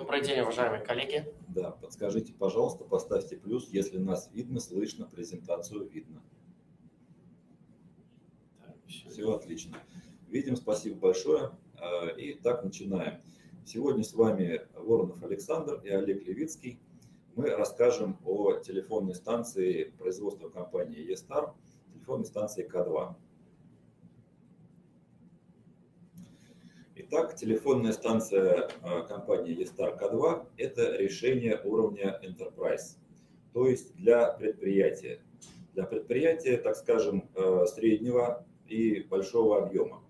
Добрый день, уважаемые коллеги. Да, подскажите, пожалуйста, поставьте плюс, если нас видно, слышно, презентацию видно. Так. Все отлично. Видим, спасибо большое. А, И так начинаем. Сегодня с вами Воронов Александр и Олег Левицкий. Мы расскажем о телефонной станции производства компании Естар, телефонной станции К2. Итак, телефонная станция э, компании Естар К2 – это решение уровня Enterprise, то есть для предприятия. Для предприятия, так скажем, э, среднего и большого объема,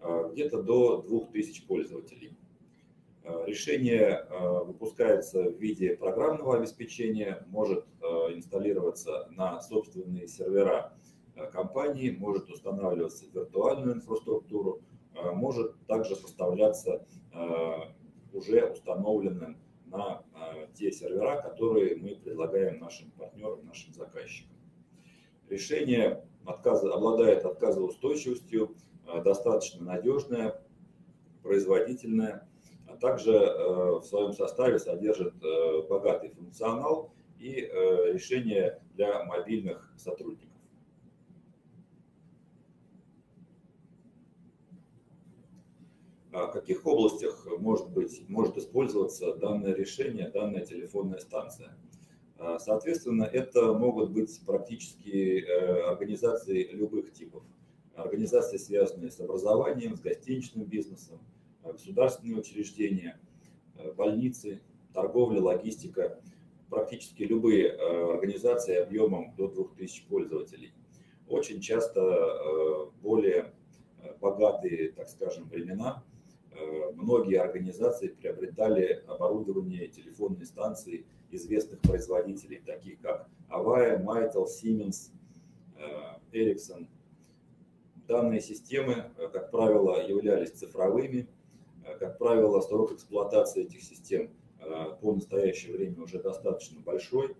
э, где-то до 2000 пользователей. Э, Решение выпускается в виде программного обеспечения, может инсталлироваться на собственные сервера компании, может устанавливаться в виртуальную инфраструктуру, может также поставляться э, уже установленным на э, те сервера, которые мы предлагаем нашим партнерам, нашим заказчикам. Решение отказа, обладает отказоустойчивостью, э, достаточно надежное, производительное, а также э, в своем составе содержит э, богатый функционал и э, решения для мобильных сотрудников. А В каких областях может, быть, может использоваться данное решение, данная телефонная станция? А, Соответственно, это могут быть практически э, организации любых типов. Организации, связанные с образованием, с гостиничным бизнесом, э, государственные учреждения, э, больницы, торговля, логистика, практически любые организации объемом до 2000 пользователей. Очень часто более богатые, так скажем, времена многие организации приобретали оборудование телефонной станции известных производителей, таких как Avaya, Mitel, Siemens, э, Ericsson. Данные системы, э, как правило, являлись цифровыми. Э, Как правило, срок эксплуатации этих систем э, по настоящее время уже достаточно большой,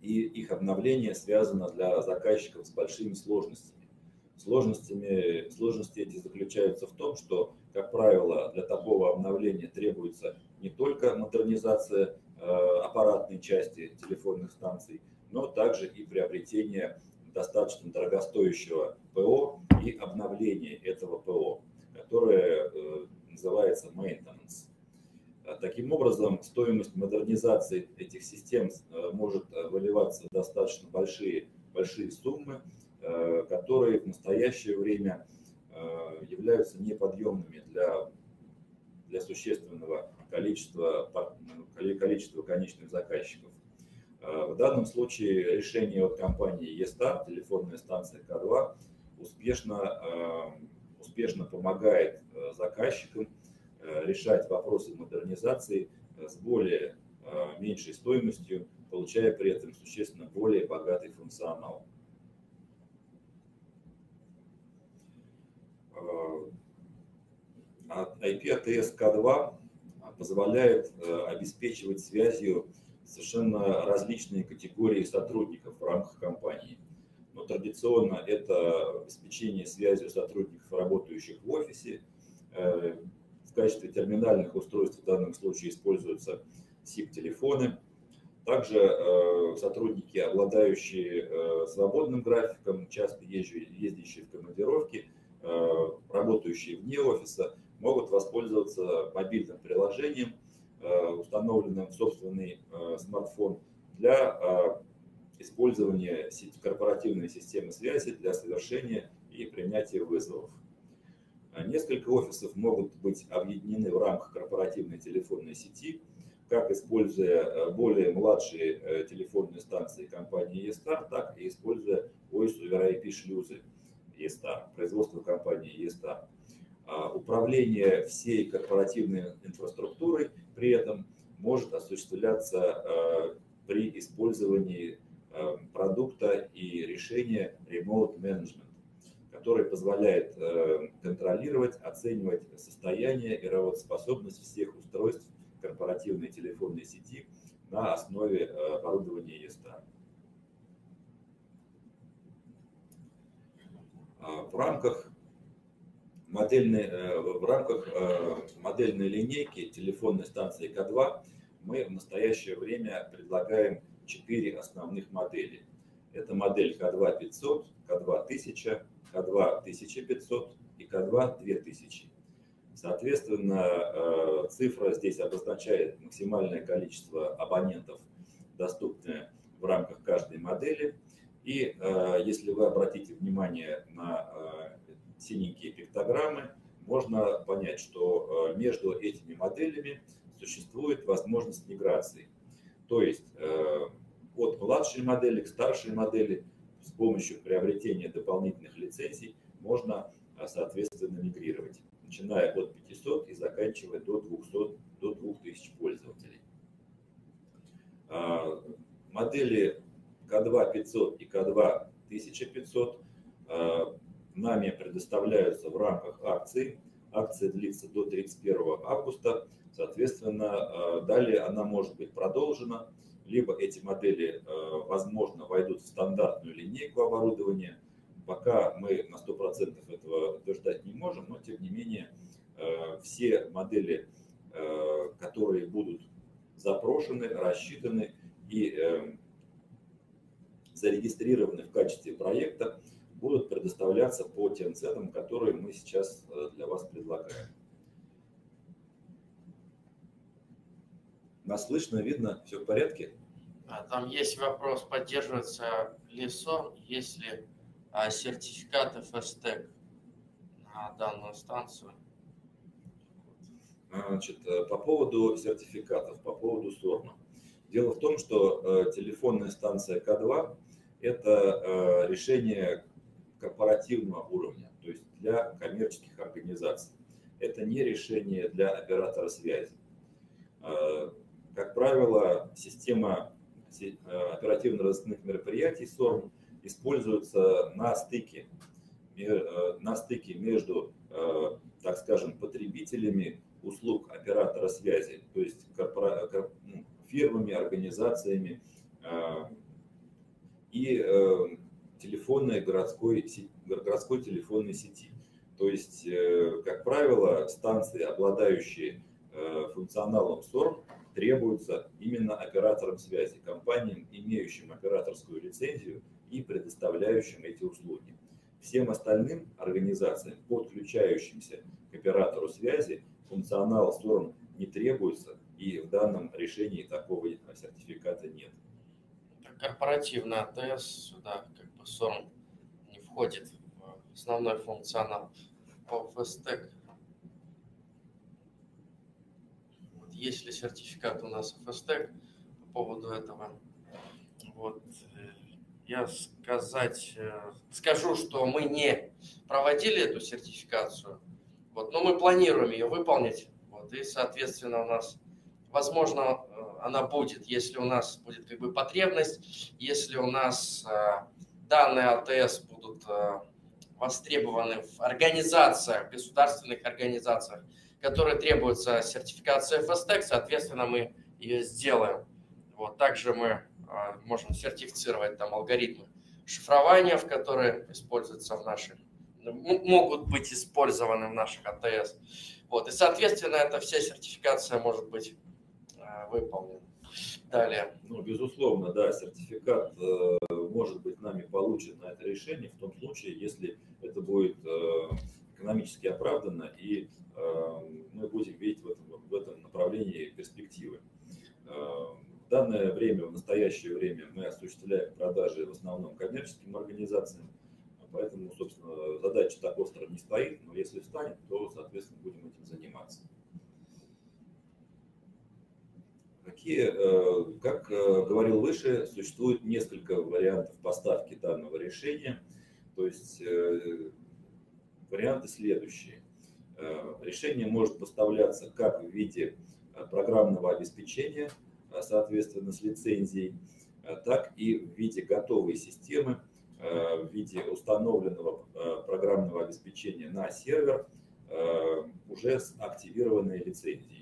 и их обновление связано для заказчиков с большими сложностями. Сложностями, сложности эти заключаются в том, что, как правило, для такого обновления требуется не только модернизация э, аппаратной части телефонных станций, но также и приобретение достаточно дорогостоящего ПО и обновление этого ПО, которое э, называется maintenance. Э, Таким образом, стоимость модернизации этих систем может выливаться в достаточно большие, большие суммы, которые в настоящее время являются неподъемными для, для существенного количества, количества конечных заказчиков. Э, В данном случае решение от компании Estar, телефонная станция К2, успешно, э, успешно помогает э, заказчикам э, решать вопросы модернизации э, с более э, меньшей стоимостью, получая при этом существенно более богатый функционал. Э, а IP-ATS К2 позволяет э, обеспечивать связью совершенно различные категории сотрудников в рамках компании. Но традиционно это обеспечение связью сотрудников, работающих в офисе. Э, В качестве терминальных устройств в данном случае используются SIP-телефоны. Также э, сотрудники, обладающие э, свободным графиком, часто ездящие в командировки, э, работающие вне офиса, могут воспользоваться мобильным приложением, э, установленным в собственный э, смартфон для э, использования корпоративной системы связи для совершения и принятия вызовов. Э, Несколько офисов могут быть объединены в рамках корпоративной телефонной сети, как используя э, более младшие э, телефонные станции компании E-Star, так и используя Voice over IP шлюзы E-Star, производство компании E-Star. А Управление всей корпоративной инфраструктурой при этом может осуществляться э, при использовании э, продукта и решения Remote Management, который позволяет контролировать, оценивать состояние и работоспособность всех устройств корпоративной телефонной сети на основе оборудования ESTA. В рамках модельной, в рамках модельной линейки телефонной станции К2 мы в настоящее время предлагаем четыре основных модели. Это модель К2-500, К2-1000, К2-1500 и К2-2000. Соответственно, э, цифра здесь обозначает максимальное количество абонентов, доступное в рамках каждой модели. И э, если вы обратите внимание на э, синенькие пиктограммы, можно понять, что между этими моделями существует возможность миграции. То есть от младшей модели к старшей модели с помощью приобретения дополнительных лицензий можно, соответственно, мигрировать начиная от 500 и заканчивая до 200, до 2000 пользователей. Модели К2 500 и К2 1500 а, нами предоставляются в рамках акции. Акция длится до 31 августа. Соответственно, а, далее она может быть продолжена. Либо эти модели, возможно, войдут в стандартную линейку оборудования, Пока мы на 100% этого утверждать не можем, но тем не менее э, все модели, э, которые будут запрошены, рассчитаны и э, зарегистрированы в качестве проекта, будут предоставляться по тем ценам, которые мы сейчас для вас предлагаем. Нас слышно, видно, все в порядке? Там есть вопрос, поддерживается ли СОР, если а сертификаты FSTEC на данную станцию. Значит, э, по поводу сертификатов, по поводу СОРМа. Дело в том, что э, телефонная станция К2 – это э, решение корпоративного уровня, то есть для коммерческих организаций. Это не решение для оператора связи. Как правило, система оперативно-розыскных мероприятий СОРМ – используются на стыке, э, на стыке между, э, так скажем, потребителями услуг оператора связи, то есть. Ну, фирмами, организациями э, и телефонной городской, городской телефонной сети. То есть, как правило, станции, обладающие функционалом SORM, требуются именно операторам связи, компаниям, имеющим операторскую лицензию и предоставляющим эти услуги. Всем остальным организациям, подключающимся к оператору связи, функционал сторон не требуется, и в данном решении такого сертификата нет. Корпоративный АТС сюда как бы СОРМ не входит в основной функционал по FSTEC. Вот есть ли сертификат у нас FSTEC по поводу этого? Вот я сказать, э, скажу, что мы не проводили эту сертификацию, вот, но мы планируем ее выполнить, вот, и, соответственно, у нас, возможно, э, она будет, если у нас будет как бы потребность, если у нас э, данные АТС будут востребованы в организациях, государственных организациях, которые требуются сертификация FSTEC, соответственно, мы ее сделаем. Вот, также мы а, можем сертифицировать там алгоритмы шифрования, в которые используются в наших, могут быть использованы в наших АТС. Вот, и, соответственно, эта вся сертификация может быть выполнена. Далее. Ну, безусловно, да, сертификат э, может быть нами получен на это решение в том случае, если это будет э, экономически оправданно и э, мы будем видеть в этом, в этом направлении перспективы. Э, в данное время, в настоящее время мы осуществляем продажи в основном коммерческим организациям, поэтому, собственно, задача так остро не стоит, но если встанет, то, соответственно, будем этим заниматься. Какие, э, как э, говорил выше, существует несколько вариантов поставки данного решения. То есть э, варианты следующие. Решение может поставляться как в виде программного обеспечения – соответственно, с лицензией, так и в виде готовой системы, в виде установленного программного обеспечения на сервер уже с активированной лицензией.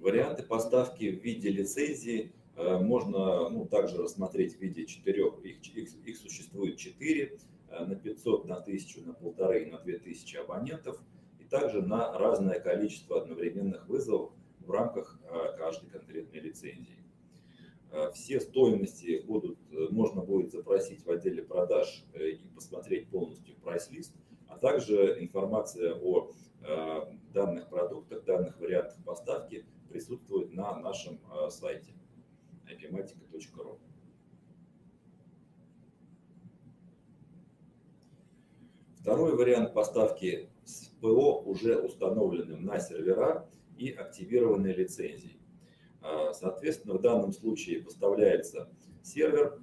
Варианты поставки в виде лицензии можно ну, также рассмотреть в виде четырех, их, их, их существует четыре. на 500, на 1000, на полторы и на 2000 абонентов, и также на разное количество одновременных вызовов в рамках каждой конкретной лицензии. Все стоимости будут, можно будет запросить в отделе продаж и посмотреть полностью прайс-лист, а также информация о данных продуктах, данных вариантах поставки присутствует на нашем сайте ipmatica.ru. Второй вариант поставки с ПО уже установленным на сервера и активированной лицензией. А, соответственно, в данном случае поставляется сервер,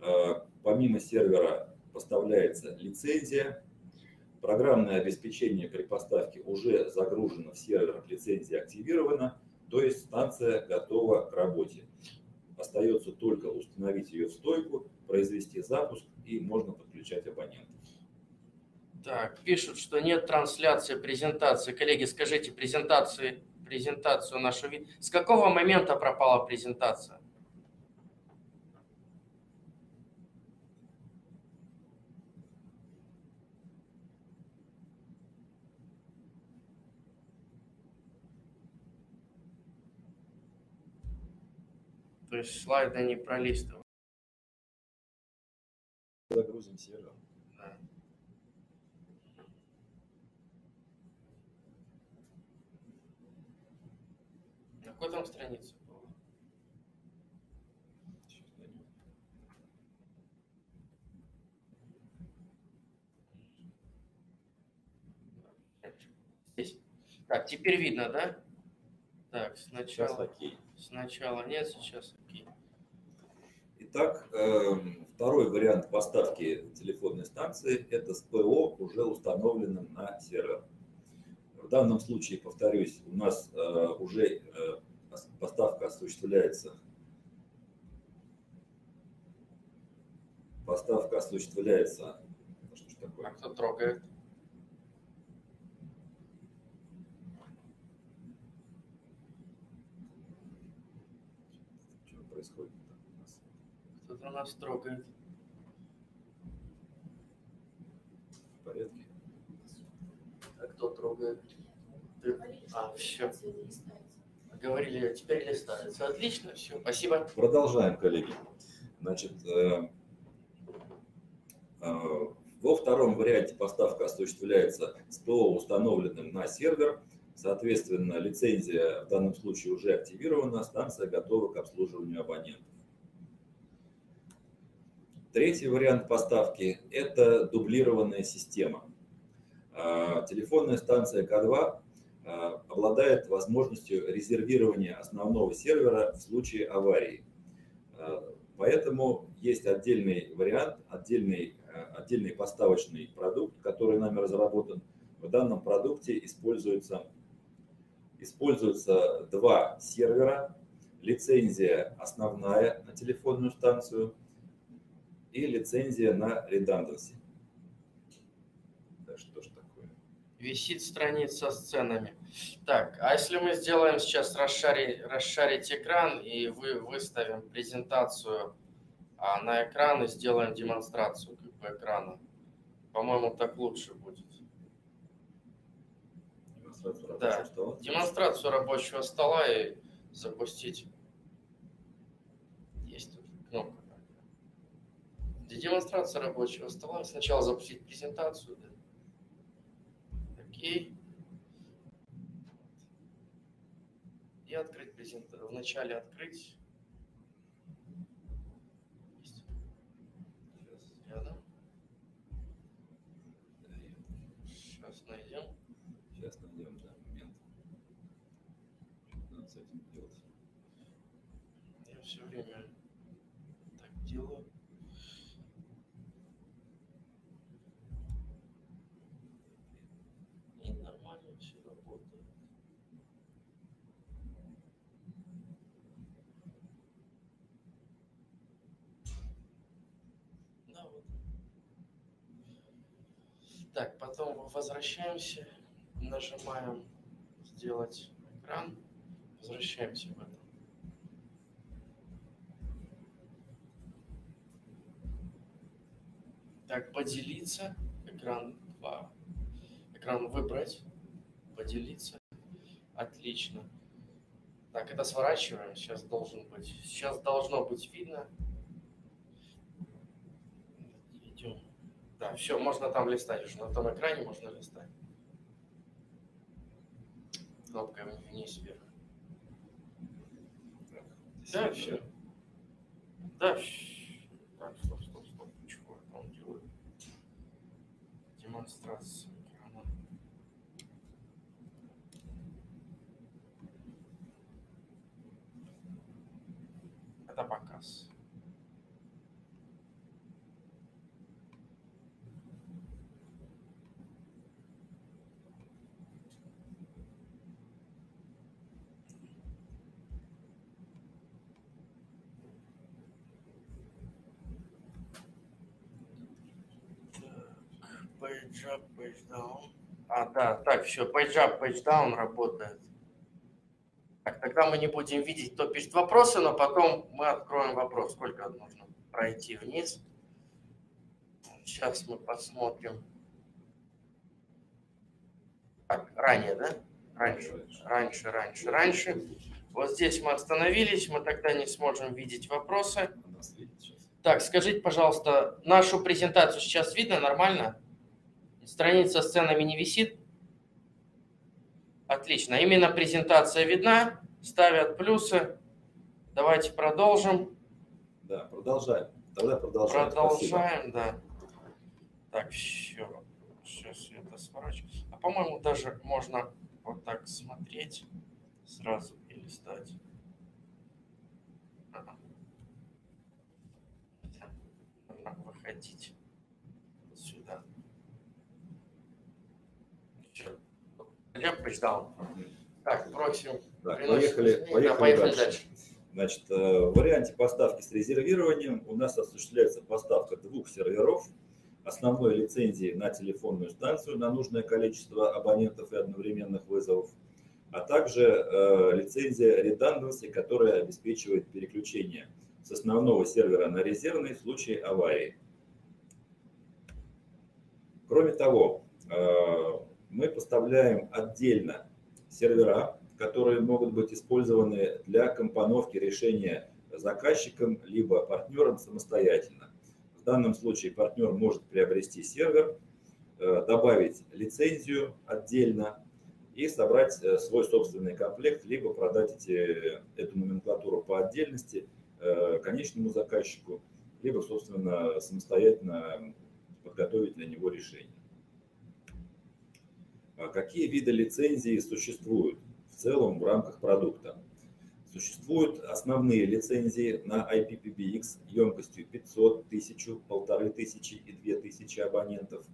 а, помимо сервера поставляется лицензия, программное обеспечение при поставке уже загружено в сервер, лицензия активирована, то есть станция готова к работе. Остается только установить ее в стойку, произвести запуск и можно подключать абонента. Так, пишут, что нет трансляции, презентации. Коллеги, скажите, презентации, презентацию нашу. С какого момента пропала презентация? То есть слайды не пролистывают. Загрузим сервер. Да. На какой там странице было? Сейчас. Здесь. Так, теперь видно, да? Так, Сейчас сначала. окей. Сначала нет, сейчас окей. Итак, эм, второй вариант поставки телефонной станции – это с ПО, уже установленным на сервер. В данном случае, повторюсь, у нас э, уже э, ос- поставка осуществляется Поставка осуществляется... Что ж А такое? кто трогает? Что происходит у нас? Кто-то нас трогает. В порядке? А кто трогает? Ты- А, все. Говорили, а теперь листается. Отлично, все. Спасибо. Продолжаем, коллеги. Значит, э, э, во втором варианте поставка осуществляется с ПО, установленным на сервер. Соответственно, лицензия в данном случае уже активирована, станция готова к обслуживанию абонентов. Третий вариант поставки – это дублированная система. Э, Телефонная станция К2 э, обладает возможностью резервирования основного сервера в случае аварии. Э, Поэтому есть отдельный вариант, отдельный, отдельный поставочный продукт, который нами разработан. В данном продукте используется, используются два сервера, лицензия основная на телефонную станцию и лицензия на redundancy. Да что ж такое? Висит страница с ценами. Так, а если мы сделаем сейчас расшарить, расшарить экран и вы, выставим презентацию а, на экран и сделаем демонстрацию как бы экрана? По-моему, так лучше будет. Демонстрацию Да. рабочего стола. Демонстрацию рабочего стола и запустить. Есть тут кнопка. Где демонстрация рабочего стола. Сначала запустить презентацию. да. Окей. И открыть презентацию. Вначале открыть. Есть. Сейчас. Рядом. Сейчас найдем. Сейчас найдем да, момент. Что надо с этим делать? Я все время так делаю. И нормально все работает. Да, вот. Так, потом возвращаемся, нажимаем сделать экран, возвращаемся в это. Так, поделиться. Экран 2. Экран выбрать. Поделиться. Отлично. Так, это сворачиваем. Сейчас должен быть. Сейчас должно быть видно. Идем. Да, все, можно там листать уже. На том экране можно листать. Кнопкой вниз вверх. Да, все. Да, так, стоп, стоп, стоп. Чего он делает? Демонстрация экрана. Это показ. Page up, page down. А, да, так, все, page up, page down работает. Так, тогда мы не будем видеть, кто пишет вопросы, но потом мы откроем вопрос, сколько нужно пройти вниз. Сейчас мы посмотрим. Так, ранее, да? Раньше, раньше, раньше, раньше. Вот здесь мы остановились, мы тогда не сможем видеть вопросы. Так, скажите, пожалуйста, нашу презентацию сейчас видно нормально? Страница с ценами не висит? Отлично. Именно презентация видна. Ставят плюсы. Давайте продолжим. Да, продолжаем. Тогда продолжаем. Продолжаем, Спасибо. да. Так, все. Сейчас я это сворачиваю. А по-моему, даже можно вот так смотреть сразу и листать. Выходить сюда. Я прочитал. Так, просим. Да, поехали, поехали, да, поехали дальше. дальше. Значит, э, в варианте поставки с резервированием у нас осуществляется поставка двух серверов, основной лицензии на телефонную станцию на нужное количество абонентов и одновременных вызовов, а также э, лицензия redundancy, которая обеспечивает переключение с основного сервера на резервный в случае аварии. Кроме того, э, мы поставляем отдельно сервера, которые могут быть использованы для компоновки решения заказчиком либо партнером самостоятельно. В данном случае партнер может приобрести сервер, э, добавить лицензию отдельно и собрать э, свой собственный комплект, либо продать эти, эту номенклатуру по отдельности э, конечному заказчику, либо, собственно, самостоятельно подготовить для него решение. А какие виды лицензии существуют в целом в рамках продукта? Существуют основные лицензии на IPPBX емкостью 500, 1000, 1500 и 2000 абонентов.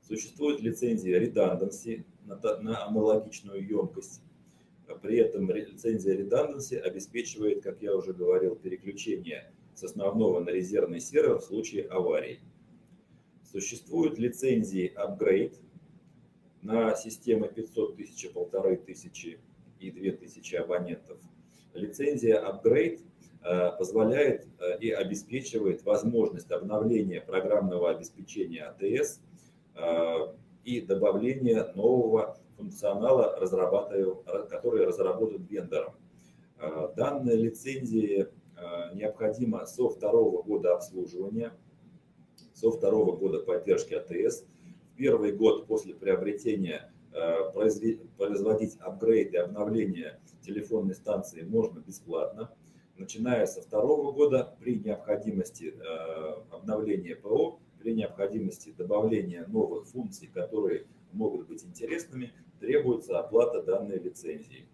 Существует лицензия redundancy на, на аналогичную емкость. При этом лицензия redundancy обеспечивает, как я уже говорил, переключение с основного на резервный сервер в случае аварии. Существуют лицензии upgrade на системы 500 тысяч, 1500 и 2000 абонентов. Лицензия Upgrade э, позволяет э, и обеспечивает возможность обновления программного обеспечения АТС э, и добавления нового функционала, который разработан вендором. Данная лицензия необходима со второго года обслуживания, со второго года поддержки АТС – первый год после приобретения э, производить апгрейд и обновление телефонной станции можно бесплатно. Начиная со второго года при необходимости э, обновления ПО, при необходимости добавления новых функций, которые могут быть интересными, требуется оплата данной лицензии.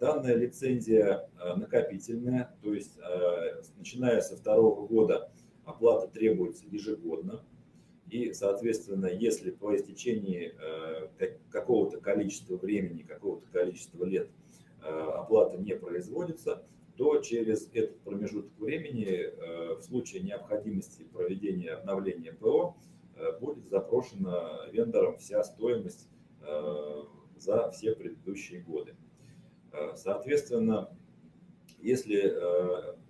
Данная лицензия э, накопительная, то есть начиная со второго года оплата требуется ежегодно. И, соответственно, если по истечении э, какого-то количества времени, какого-то количества лет э, оплата не производится, то через этот промежуток времени э, в случае необходимости проведения обновления ПО будет запрошена вендором вся стоимость за все предыдущие годы. Соответственно, если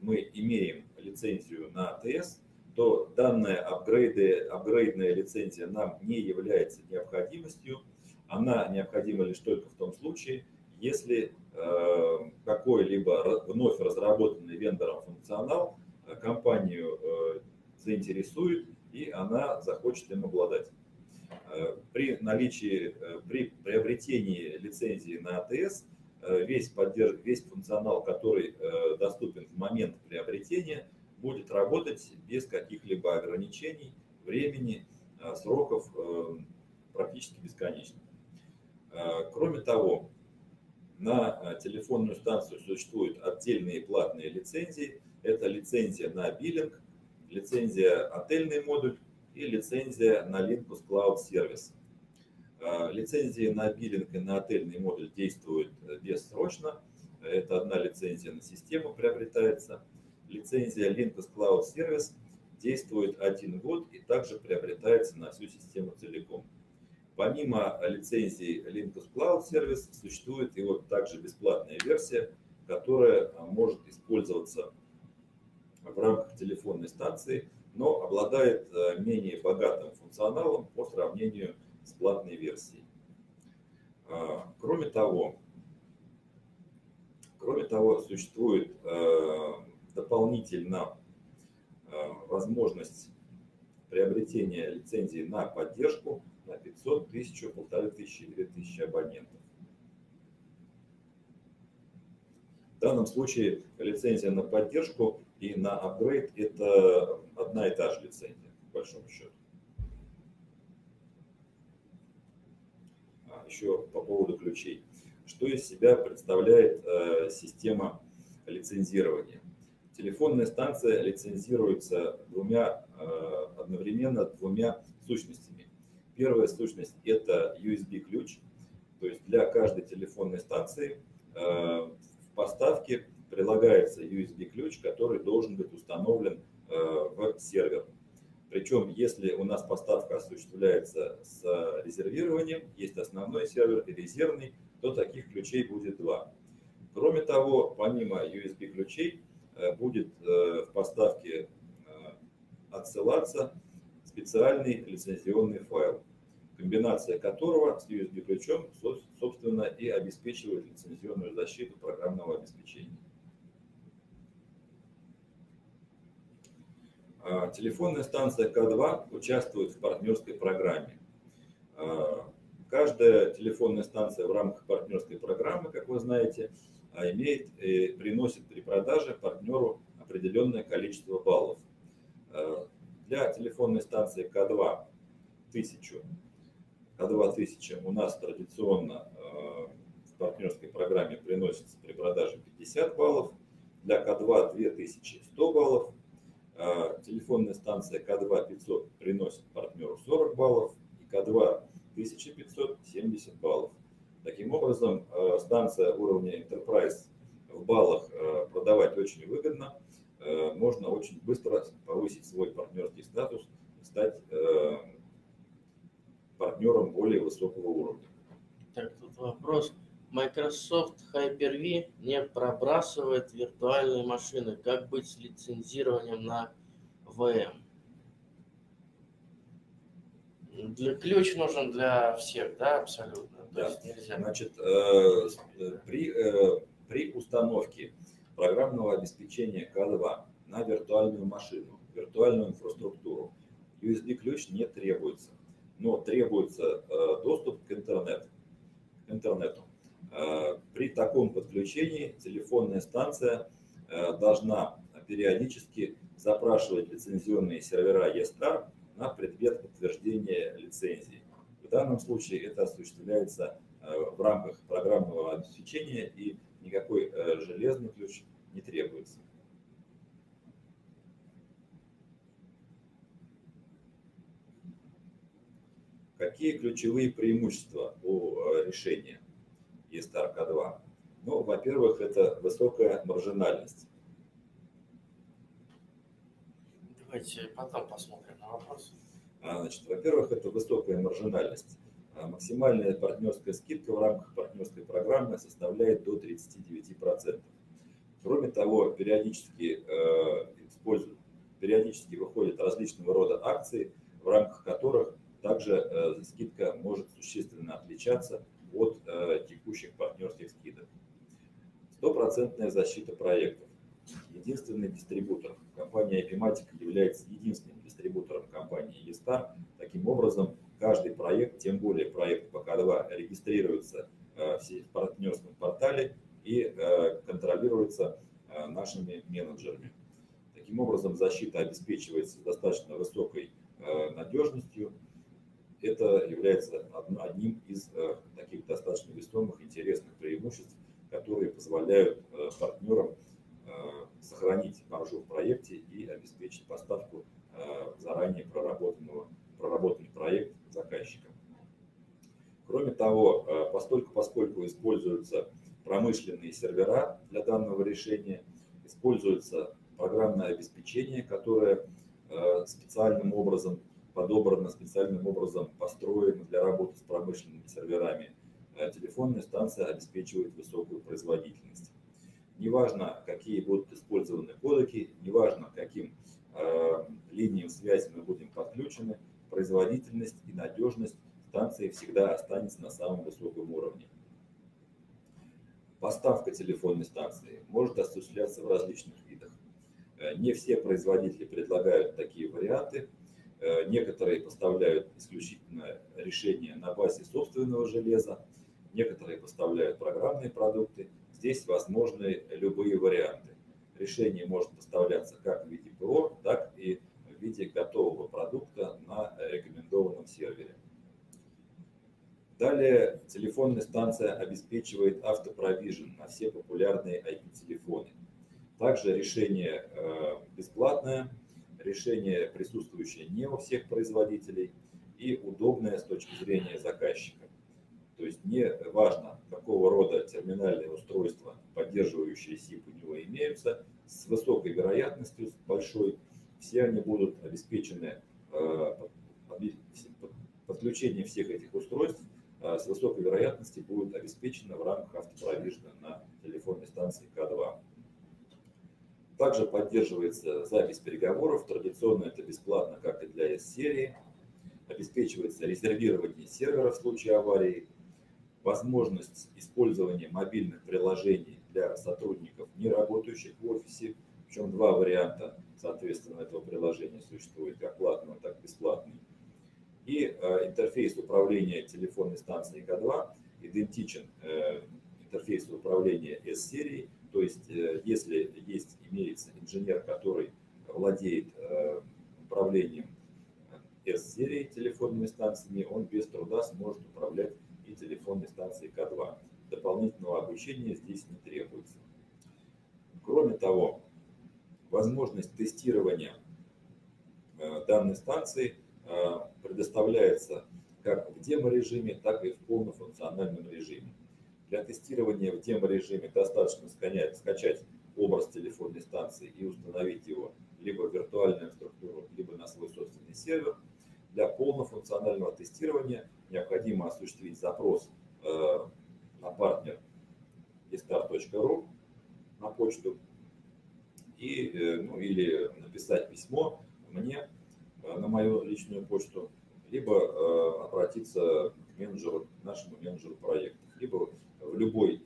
мы имеем лицензию на АТС, то данная апгрейды, апгрейдная лицензия нам не является необходимостью. Она необходима лишь только в том случае, если э, какой-либо вновь разработанный вендором функционал э, компанию э, заинтересует и она захочет им обладать. При наличии, при приобретении лицензии на АТС весь, поддерж... весь функционал, который доступен в момент приобретения, будет работать без каких-либо ограничений, времени, сроков, практически бесконечно. Кроме того, на э, телефонную станцию существуют отдельные платные лицензии. Это лицензия на биллинг, лицензия отельный модуль и лицензия на Linkus Cloud Service. Э, лицензии на биллинг и на отельный модуль действуют э, бессрочно. Это одна лицензия на систему приобретается. Лицензия Linkus Cloud Service действует один год и также приобретается на всю систему целиком. Помимо лицензии Linux Cloud Service существует вот также бесплатная версия, которая может использоваться в рамках телефонной станции, но обладает а, менее богатым функционалом по сравнению с платной версией. А, кроме того, кроме того, существует дополнительно возможность приобретения лицензии на поддержку на 500, 1000, полторы тысячи, 2000 абонентов. В данном случае лицензия на поддержку и на апгрейд – это одна и та же лицензия, по большому счету. А, еще по поводу ключей. Что из себя представляет э, система лицензирования? Телефонная станция лицензируется двумя, э, одновременно двумя сущностями Первая сущность – это USB-ключ, то есть для каждой телефонной станции э, в поставке прилагается USB-ключ, который должен быть установлен э, в сервер. Причем, если у нас поставка осуществляется с резервированием, есть основной сервер и резервный, то таких ключей будет два. Кроме того, помимо USB-ключей, будет в поставке отсылаться специальный лицензионный файл, комбинация которого с USB-ключом, собственно, и обеспечивает лицензионную защиту программного обеспечения. А, телефонная станция К2 участвует в партнерской программе. А, каждая телефонная станция в рамках партнерской программы, как вы знаете, а, имеет и приносит при продаже партнеру определенное количество баллов для телефонной станции К2 1000, К2 1000 у нас традиционно э, в партнерской программе приносится при продаже 50 баллов, для К2 2000 100 баллов, э, телефонная станция К2 500 приносит партнеру 40 баллов и К2 1500 70 баллов. Таким образом, э, станция уровня Enterprise в баллах продавать очень выгодно – Э, можно очень быстро повысить свой партнерский статус и стать э, партнером более высокого уровня. Так, тут вопрос. Microsoft Hyper-V не пробрасывает виртуальные машины. Как быть с лицензированием на VM? Для ключ нужен для всех, да, абсолютно. То да. есть нельзя. Значит, э, при, при установке программного обеспечения К2 на виртуальную машину, виртуальную инфраструктуру. USB-ключ не требуется, но требуется э, доступ к интернету. К интернету. Э, при таком подключении телефонная станция э, должна периодически запрашивать лицензионные сервера ESTAR на предмет подтверждения лицензии. Данном случае это осуществляется в рамках программного обеспечения и никакой железный ключ не требуется. Какие ключевые преимущества у э, решения ESTAR-K2? Ну, во-первых, это высокая маржинальность. Давайте потом посмотрим на вопрос. А, значит, во-первых, это высокая маржинальность. А максимальная партнерская скидка в рамках партнерской программы составляет до 39%. Кроме того, периодически, э, используют, периодически выходят различного рода акции, в рамках которых также скидка может существенно отличаться от текущих партнерских скидок. Стопроцентная защита проектов. Единственный дистрибутор. Компания Epimatic является единственным дистрибутором компании eStar. Таким образом, каждый проект, тем более проект ПК2, регистрируется в партнерском портале и контролируется нашими менеджерами. Таким образом, защита обеспечивается достаточно высокой э, надежностью. Это является одним из э, таких достаточно весомых, интересных преимуществ, которые позволяют э, партнерам сохранить маржу в проекте и обеспечить поставку заранее проработанного, проработанный проект заказчикам. Кроме того, постольку, поскольку используются промышленные сервера для данного решения, используется программное обеспечение, которое э, специальным образом подобрано, специальным образом построено для работы с промышленными серверами. Э, телефонная станция обеспечивает высокую производительность. Неважно, какие будут использованы кодеки, неважно, каким э, линиям связи мы будем подключены, производительность и надежность станции всегда останется на самом высоком уровне. Поставка телефонной станции может осуществляться в различных видах. Э, не все производители предлагают такие варианты. Э, некоторые поставляют исключительно решения на базе собственного железа, некоторые поставляют программные продукты. Здесь возможны любые варианты. Решение может поставляться как в виде ПО, так и в виде готового продукта на рекомендованном сервере. Далее телефонная станция обеспечивает автопровижен на все популярные IP-телефоны. Также решение э, бесплатное, решение присутствующее не у всех производителей и удобное с точки зрения заказчика. То есть не важно, какого рода терминальные устройства, поддерживающие SIP у него имеются, с высокой вероятностью, с большой, все они будут обеспечены, э, подключение всех этих устройств э, с высокой вероятностью будет обеспечено в рамках автопровижена на телефонной станции К2. Также поддерживается запись переговоров. Традиционно это бесплатно, как и для S-серии. Обеспечивается резервирование сервера в случае аварии. Возможность использования мобильных приложений для сотрудников, не работающих в офисе. Причем два варианта, соответственно, этого приложения существует, как платного, так и бесплатный. И э, интерфейс управления телефонной станцией К2 идентичен э, интерфейсу управления S-серии то есть, э, если есть, имеется инженер, который владеет э, управлением S-серии телефонными станциями, он без труда сможет управлять и телефонной станцией К2. Дополнительного обучения здесь не требуется. Кроме того, возможность тестирования э, данной станции предоставляется как в демо-режиме, так и в полнофункциональном режиме. Для тестирования в демо-режиме достаточно скачать, скачать образ телефонной станции и установить его либо в виртуальную структуру, либо на свой собственный сервер. Для полнофункционального тестирования необходимо осуществить запрос э, на партнер estar.ru на почту и, э, ну, или написать письмо мне э, на мою личную почту, либо обратиться к менеджеру, нашему менеджеру проекта, либо в любой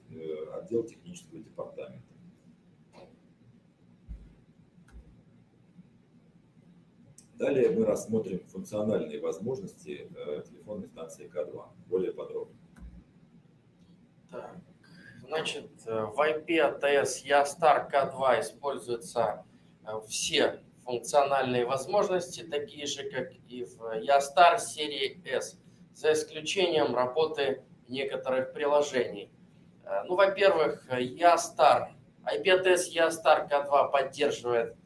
отдел технического департамента. Далее мы рассмотрим функциональные возможности э, телефонной станции К2 более подробно. Так, значит, э, в IP ATS Ястар К2 используются все функциональные возможности, такие же, как и в Ястар серии S, за исключением работы некоторых приложений. Э, ну, во-первых, Ястар, IPTS Ястар K2 поддерживает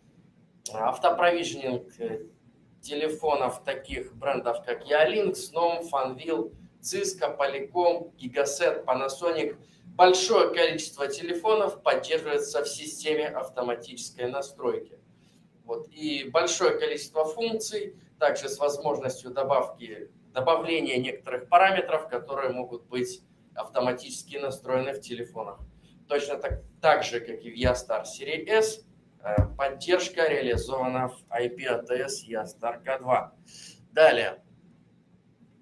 э, автопровижнинг э, телефонов таких брендов, как Ялинк, Snom, Fanvil, Cisco, Polycom, Gigaset, Panasonic. Большое количество телефонов поддерживается в системе автоматической настройки. Вот. И большое количество функций, также с возможностью добавки добавление некоторых параметров, которые могут быть автоматически настроены в телефонах. Точно так, так же, как и в Яstar серии S, поддержка реализована в IP ATS YASTAR K2. Далее.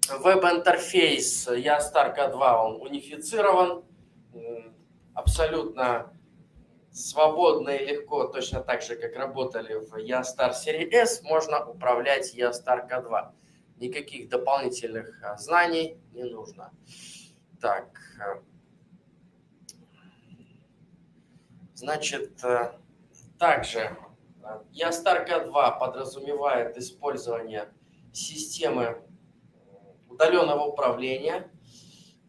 Веб-интерфейс YASTAR K2 он унифицирован, абсолютно свободно и легко, точно так же, как работали в YASTAR серии S, можно управлять YASTAR K2. Никаких дополнительных а, знаний не нужно. Так, э, значит, э, также YASTAR K2 подразумевает использование системы удаленного управления.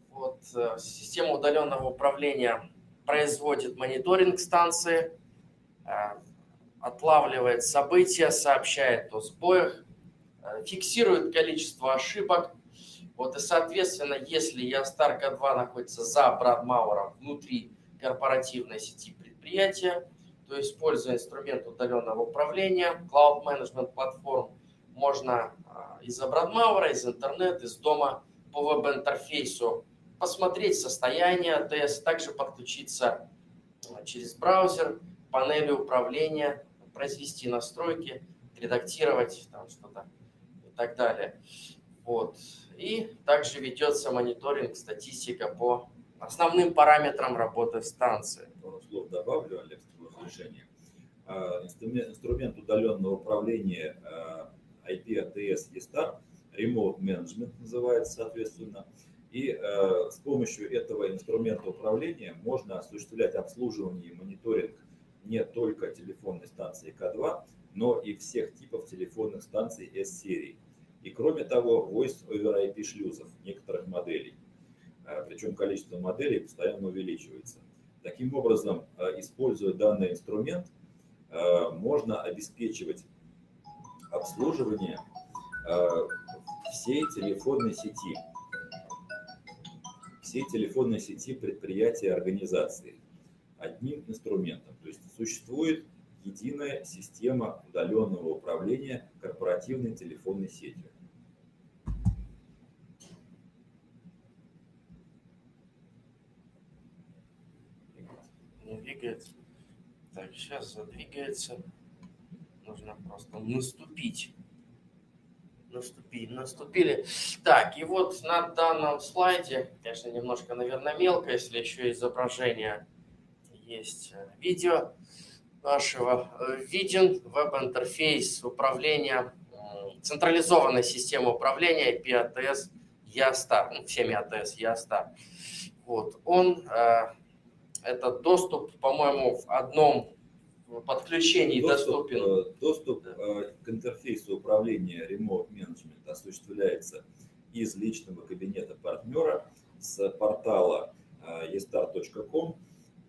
Вот, э, система удаленного управления производит мониторинг станции, отлавливает события, сообщает о сбоях, Э, фиксирует количество ошибок. Вот и, соответственно, если Ястарка 2 находится за Брадмауэром внутри корпоративной сети предприятия, то используя инструмент удаленного управления, Cloud Management платформ, можно э, из-за Брадмауэра, из интернета, из дома по веб-интерфейсу посмотреть состояние АТС, также подключиться э, через браузер, панели управления, произвести настройки, редактировать там что-то так далее. Вот. И также ведется мониторинг, статистика по основным параметрам работы станции. Пару слов добавлю, Олег, с разрешения. А, инструмент удаленного управления IP ATS ESTAR, Remote Management называется, соответственно. И а, с помощью этого инструмента управления можно осуществлять обслуживание и мониторинг не только телефонной станции К2, но и всех типов телефонных станций S-серии. И кроме того, Voice over IP шлюзов некоторых моделей. А, Причем количество моделей постоянно увеличивается. Таким образом, а, используя данный инструмент, а, можно обеспечивать обслуживание всей телефонной сети, всей телефонной сети предприятия и организации одним инструментом. То есть существует единая система удаленного управления корпоративной телефонной сетью. Не двигается. Так, сейчас задвигается. Нужно просто наступить. Наступить, наступили. Так, и вот на данном слайде, конечно, немножко, наверное, мелко, если еще изображение есть э, видео нашего э, виден веб-интерфейс управления, централизованной системы управления IP ATS YASTAR, ну, всеми ATS YASTAR. Вот, он, э, этот доступ, по-моему, в одном подключении доступ, доступен. Э, доступ да. к интерфейсу управления Remote Management осуществляется из личного кабинета партнера с портала estar.com,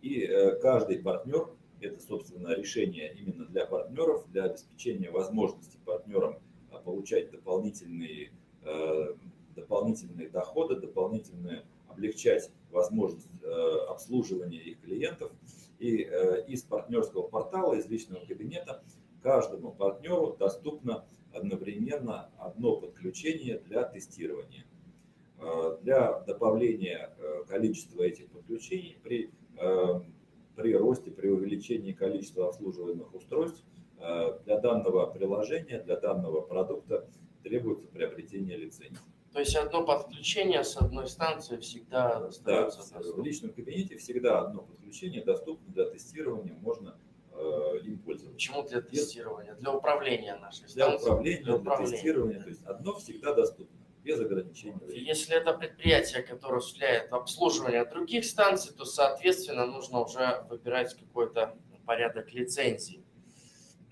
и каждый партнер это, собственно, решение именно для партнеров, для обеспечения возможности партнерам получать дополнительные, э, дополнительные доходы, дополнительные облегчать возможность э, обслуживания их клиентов. И э, из партнерского портала, из личного кабинета каждому партнеру доступно одновременно одно подключение для тестирования. Для добавления количества этих подключений при при росте, при увеличении количества обслуживаемых устройств э, для данного приложения, для данного продукта требуется приобретение лицензии. То есть одно подключение с одной станции всегда остается да. В личном кабинете всегда одно подключение доступно для тестирования, можно э, им пользоваться. Почему для тестирования? Для управления нашей? Для управления, для, управления. для тестирования. То есть одно всегда доступно без ограничений. Если это предприятие, которое осуществляет обслуживание других станций, то, соответственно, нужно уже выбирать какой-то порядок лицензий.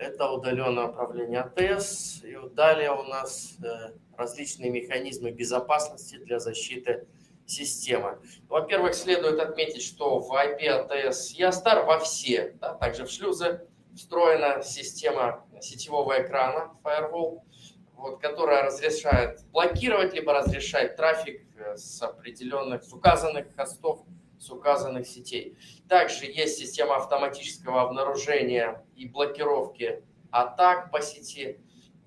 Это удаленное управление АТС. И далее у нас э, различные механизмы безопасности для защиты системы. Во-первых, следует отметить, что в IP ATS Ястар во все, да, также в шлюзы, встроена система сетевого экрана Firewall, вот, которая разрешает блокировать, либо разрешать трафик э, с определенных, с указанных хостов, с указанных сетей. Также есть система автоматического обнаружения и блокировки атак по сети,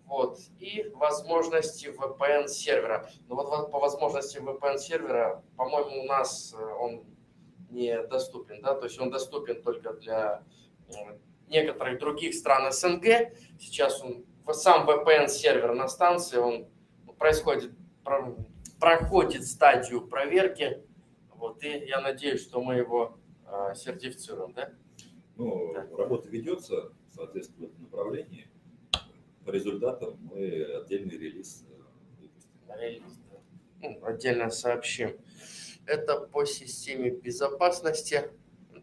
вот, и возможности VPN сервера. Но вот по возможности VPN сервера, по-моему, у нас э, он недоступен, да, то есть он доступен только для э, некоторых других стран СНГ. Сейчас он сам VPN-сервер на станции, он происходит, проходит стадию проверки. Вот, и я надеюсь, что мы его э, сертифицируем, да? Ну, да. работа ведется в соответствующем направлении. По результатам мы отдельный релиз э, выпустим. Релиз, да. Ну, отдельно сообщим. Это по системе безопасности.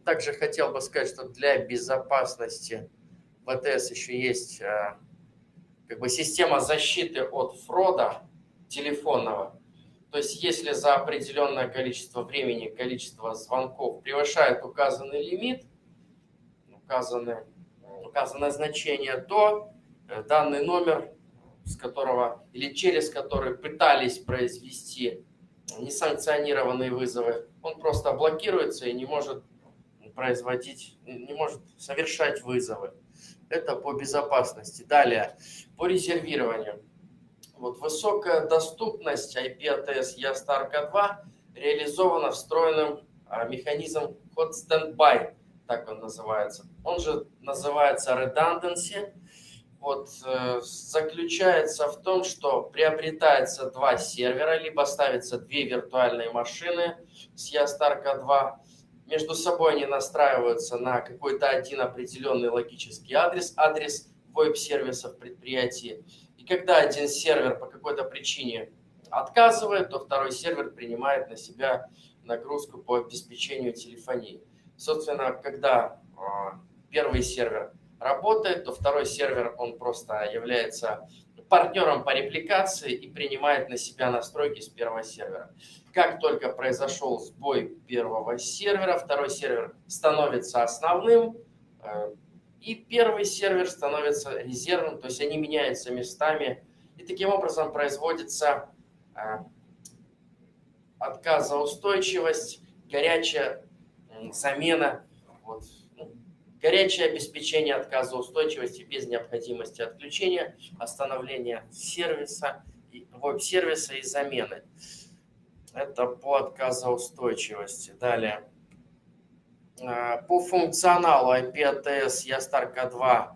Также хотел бы сказать, что для безопасности в ВТС еще есть э, как бы система защиты от фрода телефонного. То есть если за определенное количество времени количество звонков превышает указанный лимит, указанное, указанное значение, то э, данный номер, с которого или через который пытались произвести несанкционированные вызовы, он просто блокируется и не может производить, не может совершать вызовы. Это по безопасности. Далее, по резервированию. Вот высокая доступность IP-ATS YASTAR 2 реализована встроенным а, механизмом Hot Standby, так он называется. Он же называется Redundancy. Вот, э, заключается в том, что приобретается два сервера, либо ставятся две виртуальные машины с YASTAR 2 между собой они настраиваются на какой-то один определенный логический адрес, адрес веб-сервисов предприятия. Когда один сервер по какой-то причине отказывает, то второй сервер принимает на себя нагрузку по обеспечению телефонии. Собственно, когда а, первый сервер работает, то второй сервер, он просто является партнером по репликации и принимает на себя настройки с первого сервера. Как только произошел сбой первого сервера, второй сервер становится основным, э, и первый сервер становится резервным, то есть они меняются местами. И таким образом производится э, отказоустойчивость, горячая замена, вот, ну, горячее обеспечение отказоустойчивости без необходимости отключения, остановления сервиса, веб-сервиса и замены. Это по отказоустойчивости. Далее. А, по функционалу IP-ATS YASTAR K2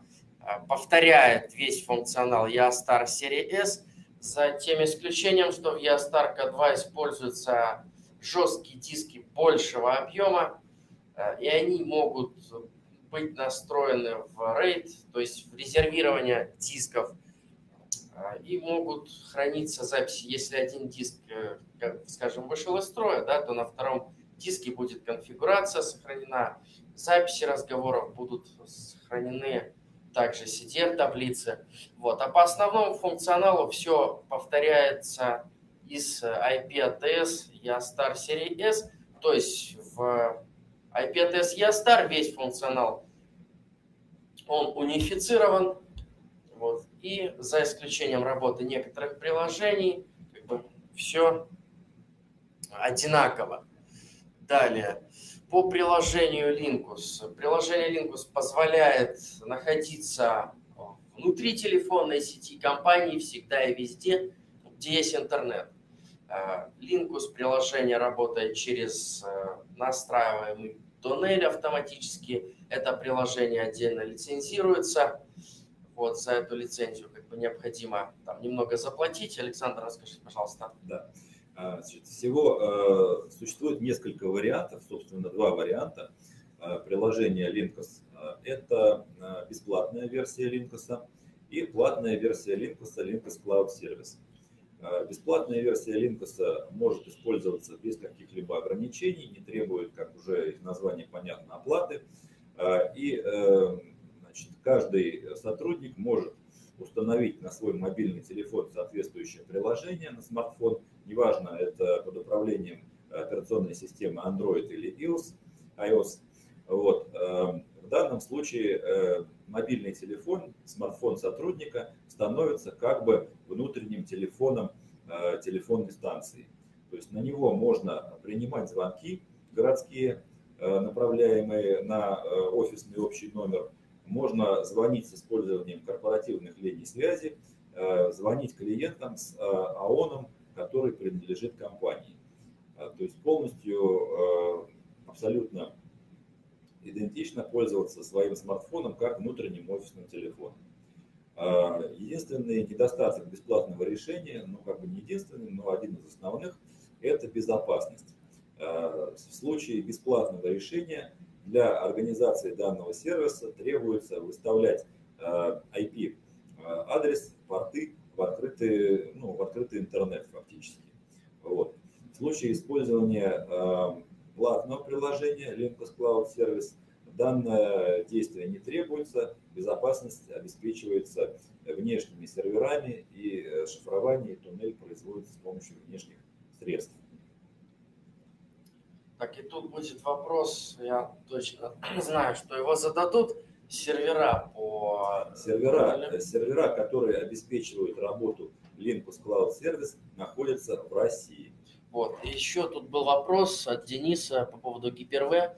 повторяет весь функционал YASTAR серии S, за тем исключением, что в YASTAR K2 используются жесткие диски большего объема, а, и они могут быть настроены в RAID, то есть в резервирование дисков – а, и могут храниться записи. Если один диск, э, скажем, вышел из строя, да, то на втором диске будет конфигурация сохранена, записи разговоров будут сохранены также CDR-таблицы. Вот. А по основному функционалу все повторяется из IP-ATS YASTAR серии S, то есть в IP-ATS YASTAR весь функционал он унифицирован, вот. И за исключением работы некоторых приложений, как бы все одинаково. Далее, по приложению Linkus. Приложение Linkus позволяет находиться внутри телефонной сети компании всегда и везде, где есть интернет. Linkus приложение работает через э, настраиваемый туннель автоматически. Это приложение отдельно лицензируется вот за эту лицензию как бы необходимо там немного заплатить. Александр, расскажите, пожалуйста. Да. А, значит, всего э, существует несколько вариантов, собственно, два варианта э, приложения Linkus. Это э, бесплатная версия Linkus и платная версия Linkus, Linkus Cloud Service. Бесплатная версия Linkus может использоваться без каких-либо ограничений, не требует, как уже из названия понятно, оплаты. И Значит, каждый сотрудник может установить на свой мобильный телефон соответствующее приложение на смартфон, неважно, это под управлением операционной системы Android или iOS. iOS. Вот. Эм, в данном случае э, мобильный телефон, смартфон сотрудника становится как бы внутренним телефоном э, телефонной станции. То есть на него можно принимать звонки городские, э, направляемые на офисный общий номер, можно звонить с использованием корпоративных линий связи, э, звонить клиентам с э, АОНом, который принадлежит компании. Э, то есть полностью абсолютно идентично пользоваться своим смартфоном как внутренним офисным телефоном. А, единственный недостаток бесплатного решения, ну как бы не единственный, но один из основных, это безопасность. А, в случае бесплатного решения для организации данного сервиса требуется выставлять IP-адрес, порты в открытый, ну, в открытый интернет фактически. Вот. В случае использования платного приложения Linux Cloud Service данное действие не требуется, безопасность обеспечивается внешними серверами и э, шифрование и туннель производится с помощью внешних средств. Так, и тут будет вопрос, я точно знаю, что его зададут, сервера по... Сервера, сервера которые обеспечивают работу Linux Cloud Service, находятся в России. Вот. И еще тут был вопрос от Дениса по поводу Hyper-V.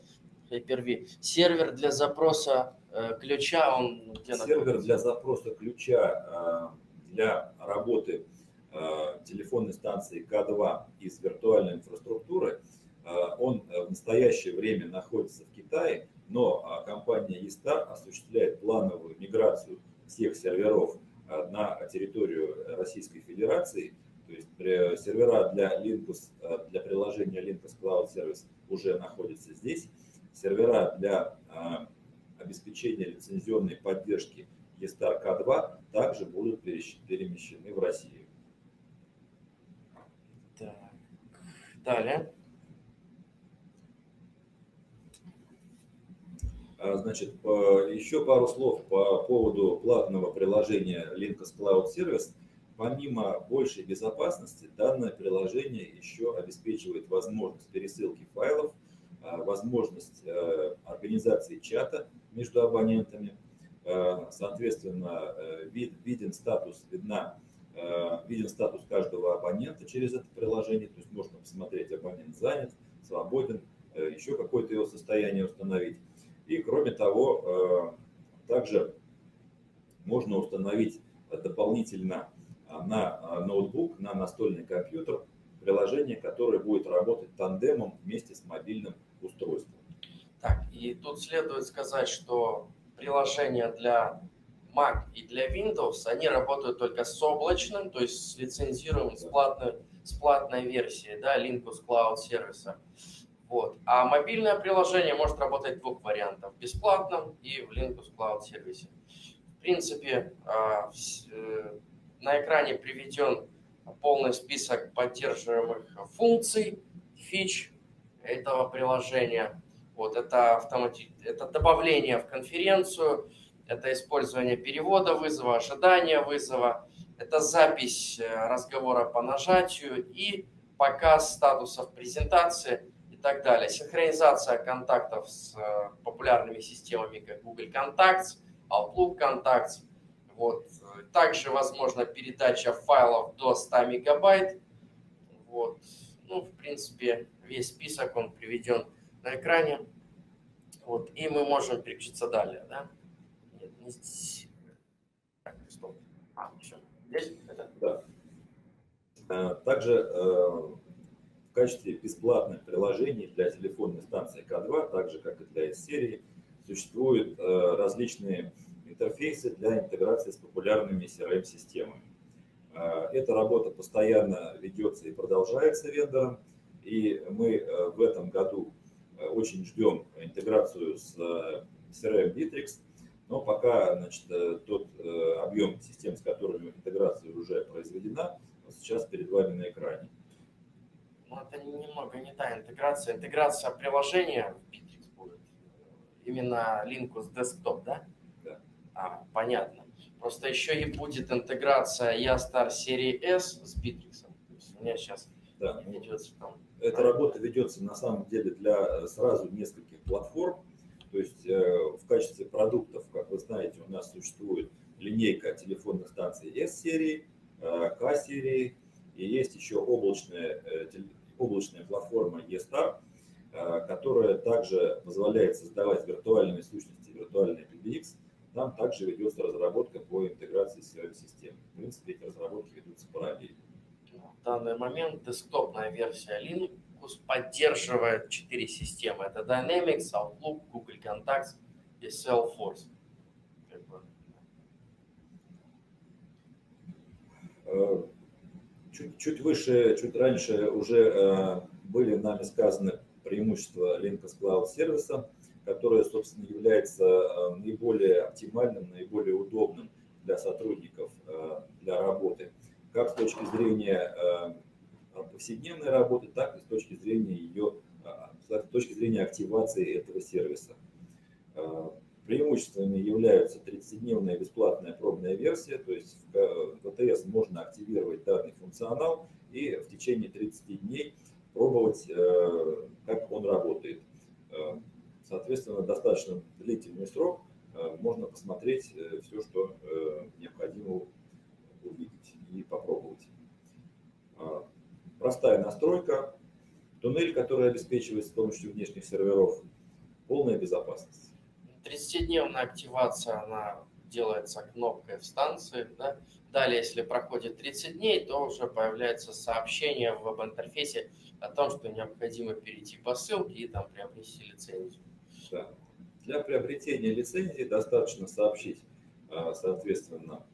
Hyper-V. Сервер для запроса э, ключа, он где Сервер находится? для запроса ключа э, для работы э, телефонной станции К2 из виртуальной инфраструктуры, э, он в настоящее время находится в Китае, но э, компания eStar осуществляет плановую миграцию всех серверов э, на территорию Российской Федерации – то есть сервера для Linux, э, для приложения Linux Cloud Service уже находятся здесь. Сервера для э, обеспечения лицензионной поддержки ESTAR K2 также будут перемещены в Россию. Так. Далее. А, значит, еще пару слов по поводу платного приложения Linux Cloud Service – Помимо большей безопасности, данное приложение еще обеспечивает возможность пересылки файлов, а, возможность э, организации чата между абонентами, э, соответственно, э, вид, виден статус, видна, виден статус каждого абонента через это приложение, то есть можно посмотреть, абонент занят, свободен, еще какое-то его состояние установить. И кроме того, также можно установить дополнительно на а, ноутбук, на настольный компьютер приложение, которое будет работать тандемом вместе с мобильным устройством. Так, и тут следует сказать, что приложения для Mac и для Windows, они работают только с облачным, то есть с лицензируемым, с платной, с платной версией, да, Linux Cloud сервиса. Вот. А мобильное приложение может работать в двух вариантах, в бесплатном и в Linux Cloud сервисе. В принципе, а, э, на экране приведен полный список поддерживаемых функций, фич этого приложения. Вот это, автомати... это добавление в конференцию, это использование перевода вызова, ожидания вызова, это запись э, разговора по нажатию и показ статусов презентации так далее. Синхронизация контактов с э, популярными системами, как Google Contacts, Outlook Contacts. Вот. Также возможна передача файлов до 100 мегабайт. Вот. Ну, в принципе, весь список он приведен на экране. Вот. И мы можем переключиться далее. Да? Нет, не здесь. Так, стоп. А, все. Здесь? Это? Да. А, также э, качестве бесплатных приложений для телефонной станции К2, так же как и для S-серии, существуют э, различные интерфейсы для интеграции с популярными CRM-системами. А, эта работа постоянно ведется и продолжается вендором, и мы э, в этом году э, очень ждем интеграцию с э, CRM Bittrex, но пока значит, тот объем систем, с которыми интеграция уже произведена, сейчас перед вами на экране. Ну, это немного не та интеграция. Интеграция приложения в Bittrex будет. Именно Linux Desktop, да? А, понятно. Просто еще и будет интеграция Ястар серии S с Bittrex. То есть у меня сейчас да. ведется там. Эта работа ведется на самом деле для э, сразу нескольких платформ. То есть э, в качестве продуктов, как вы знаете, у нас существует линейка телефонных станций S-серии, э, K-серии, и есть еще облачная, облачная платформа E-Star, которая также позволяет создавать виртуальные сущности, виртуальные PBX, там также ведется разработка по интеграции с CRM-систем. В принципе, эти разработки ведутся параллельно. В данный момент десктопная версия Linux поддерживает четыре системы. Это Dynamics, Outlook, Google Contacts и Salesforce. Э, чуть, чуть выше, чуть раньше уже э, были нами сказаны преимущества Linux Cloud сервиса, которое, собственно, является э, наиболее оптимальным, наиболее удобным для сотрудников для работы, как с точки зрения повседневной работы, так и с точки зрения ее, с точки зрения активации этого сервиса. Преимуществами являются 30-дневная бесплатная пробная версия, то есть в ВТС можно активировать данный функционал и в течение 30 дней пробовать, э, как он работает. Э, соответственно, достаточно длительный срок, э, можно посмотреть все, что необходимо увидеть и попробовать. Простая настройка, туннель, который обеспечивается с помощью внешних серверов, полная безопасность. 30-дневная активация, она делается кнопкой в станции. Да? Далее, если проходит 30 дней, то уже появляется сообщение в веб-интерфейсе о том, что необходимо перейти по ссылке и там приобрести лицензию. Да. Для приобретения лицензии достаточно сообщить, а, соответственно,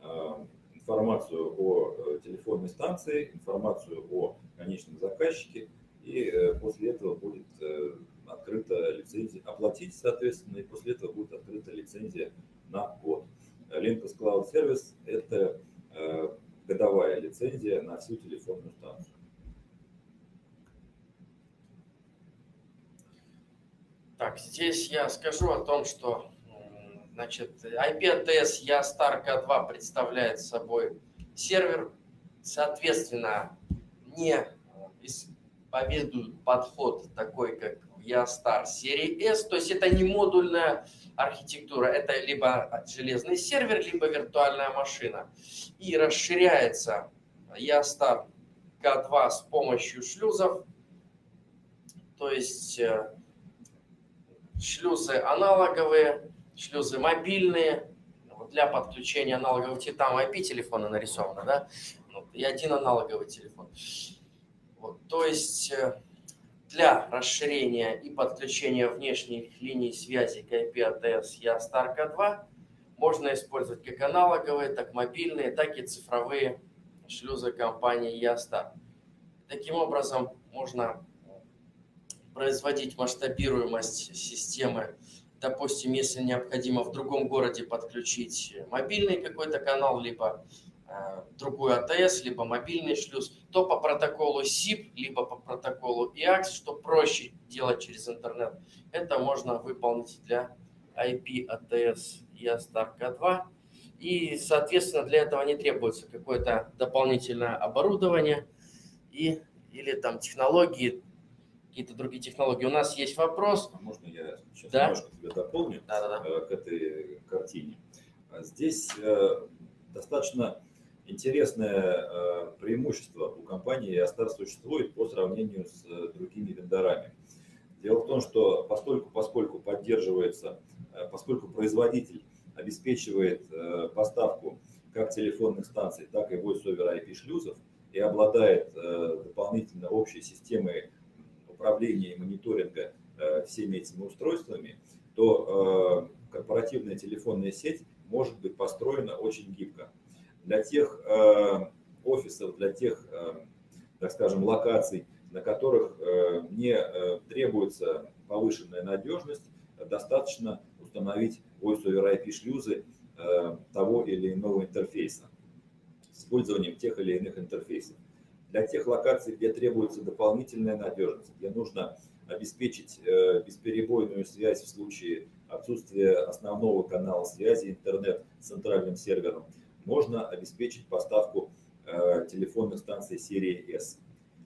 а, информацию о э, телефонной станции, информацию о конечном заказчике, и э, после этого будет э, открыта лицензия, оплатить, соответственно, и после этого будет открыта лицензия на год. Linux Cloud Service – это э, годовая лицензия на всю телефонную станцию. Так, здесь я скажу о том, что значит, IP-ATS YASTAR K2 представляет собой сервер, соответственно, не исповедует подход такой, как Ястар серии S, то есть это не модульная архитектура, это либо железный сервер, либо виртуальная машина. И расширяется Ястар К2 с помощью шлюзов, то есть э, шлюзы аналоговые, шлюзы мобильные, для подключения аналоговых, там IP телефона нарисовано, да, и один аналоговый телефон. Вот, то есть э, для расширения и подключения внешних линий связи к IP-ATS YASTAR 2 можно использовать как аналоговые, так мобильные, так и цифровые шлюзы компании YASTAR. Таким образом, можно производить масштабируемость системы. Допустим, если необходимо в другом городе подключить мобильный какой-то канал, либо Э, другой АТС, либо мобильный шлюз, то по протоколу SIP, либо по протоколу IAX, что проще делать через интернет, это можно выполнить для IP ATS EASTAR K2. И, соответственно, для этого не требуется какое-то дополнительное оборудование и, или там технологии, какие-то другие технологии. У нас есть вопрос. А можно я сейчас да? немножко тебя дополню да, да, да. к этой картине? Здесь э, достаточно интересное э, преимущество у компании Astar существует по сравнению с э, другими вендорами. Дело в том, что поскольку, поскольку поддерживается, э, поскольку производитель обеспечивает поставку как телефонных станций, так и voice-over IP шлюзов и обладает дополнительно общей системой управления и мониторинга всеми этими устройствами, то корпоративная телефонная сеть может быть построена очень гибко для тех э, офисов, для тех, э, так скажем, локаций, на которых э, не требуется повышенная надежность, достаточно установить Voice over IP шлюзы того или иного интерфейса с использованием тех или иных интерфейсов. Для тех локаций, где требуется дополнительная надежность, где нужно обеспечить бесперебойную связь в случае отсутствия основного канала связи интернет с центральным сервером, можно обеспечить поставку э, телефонных станций серии S.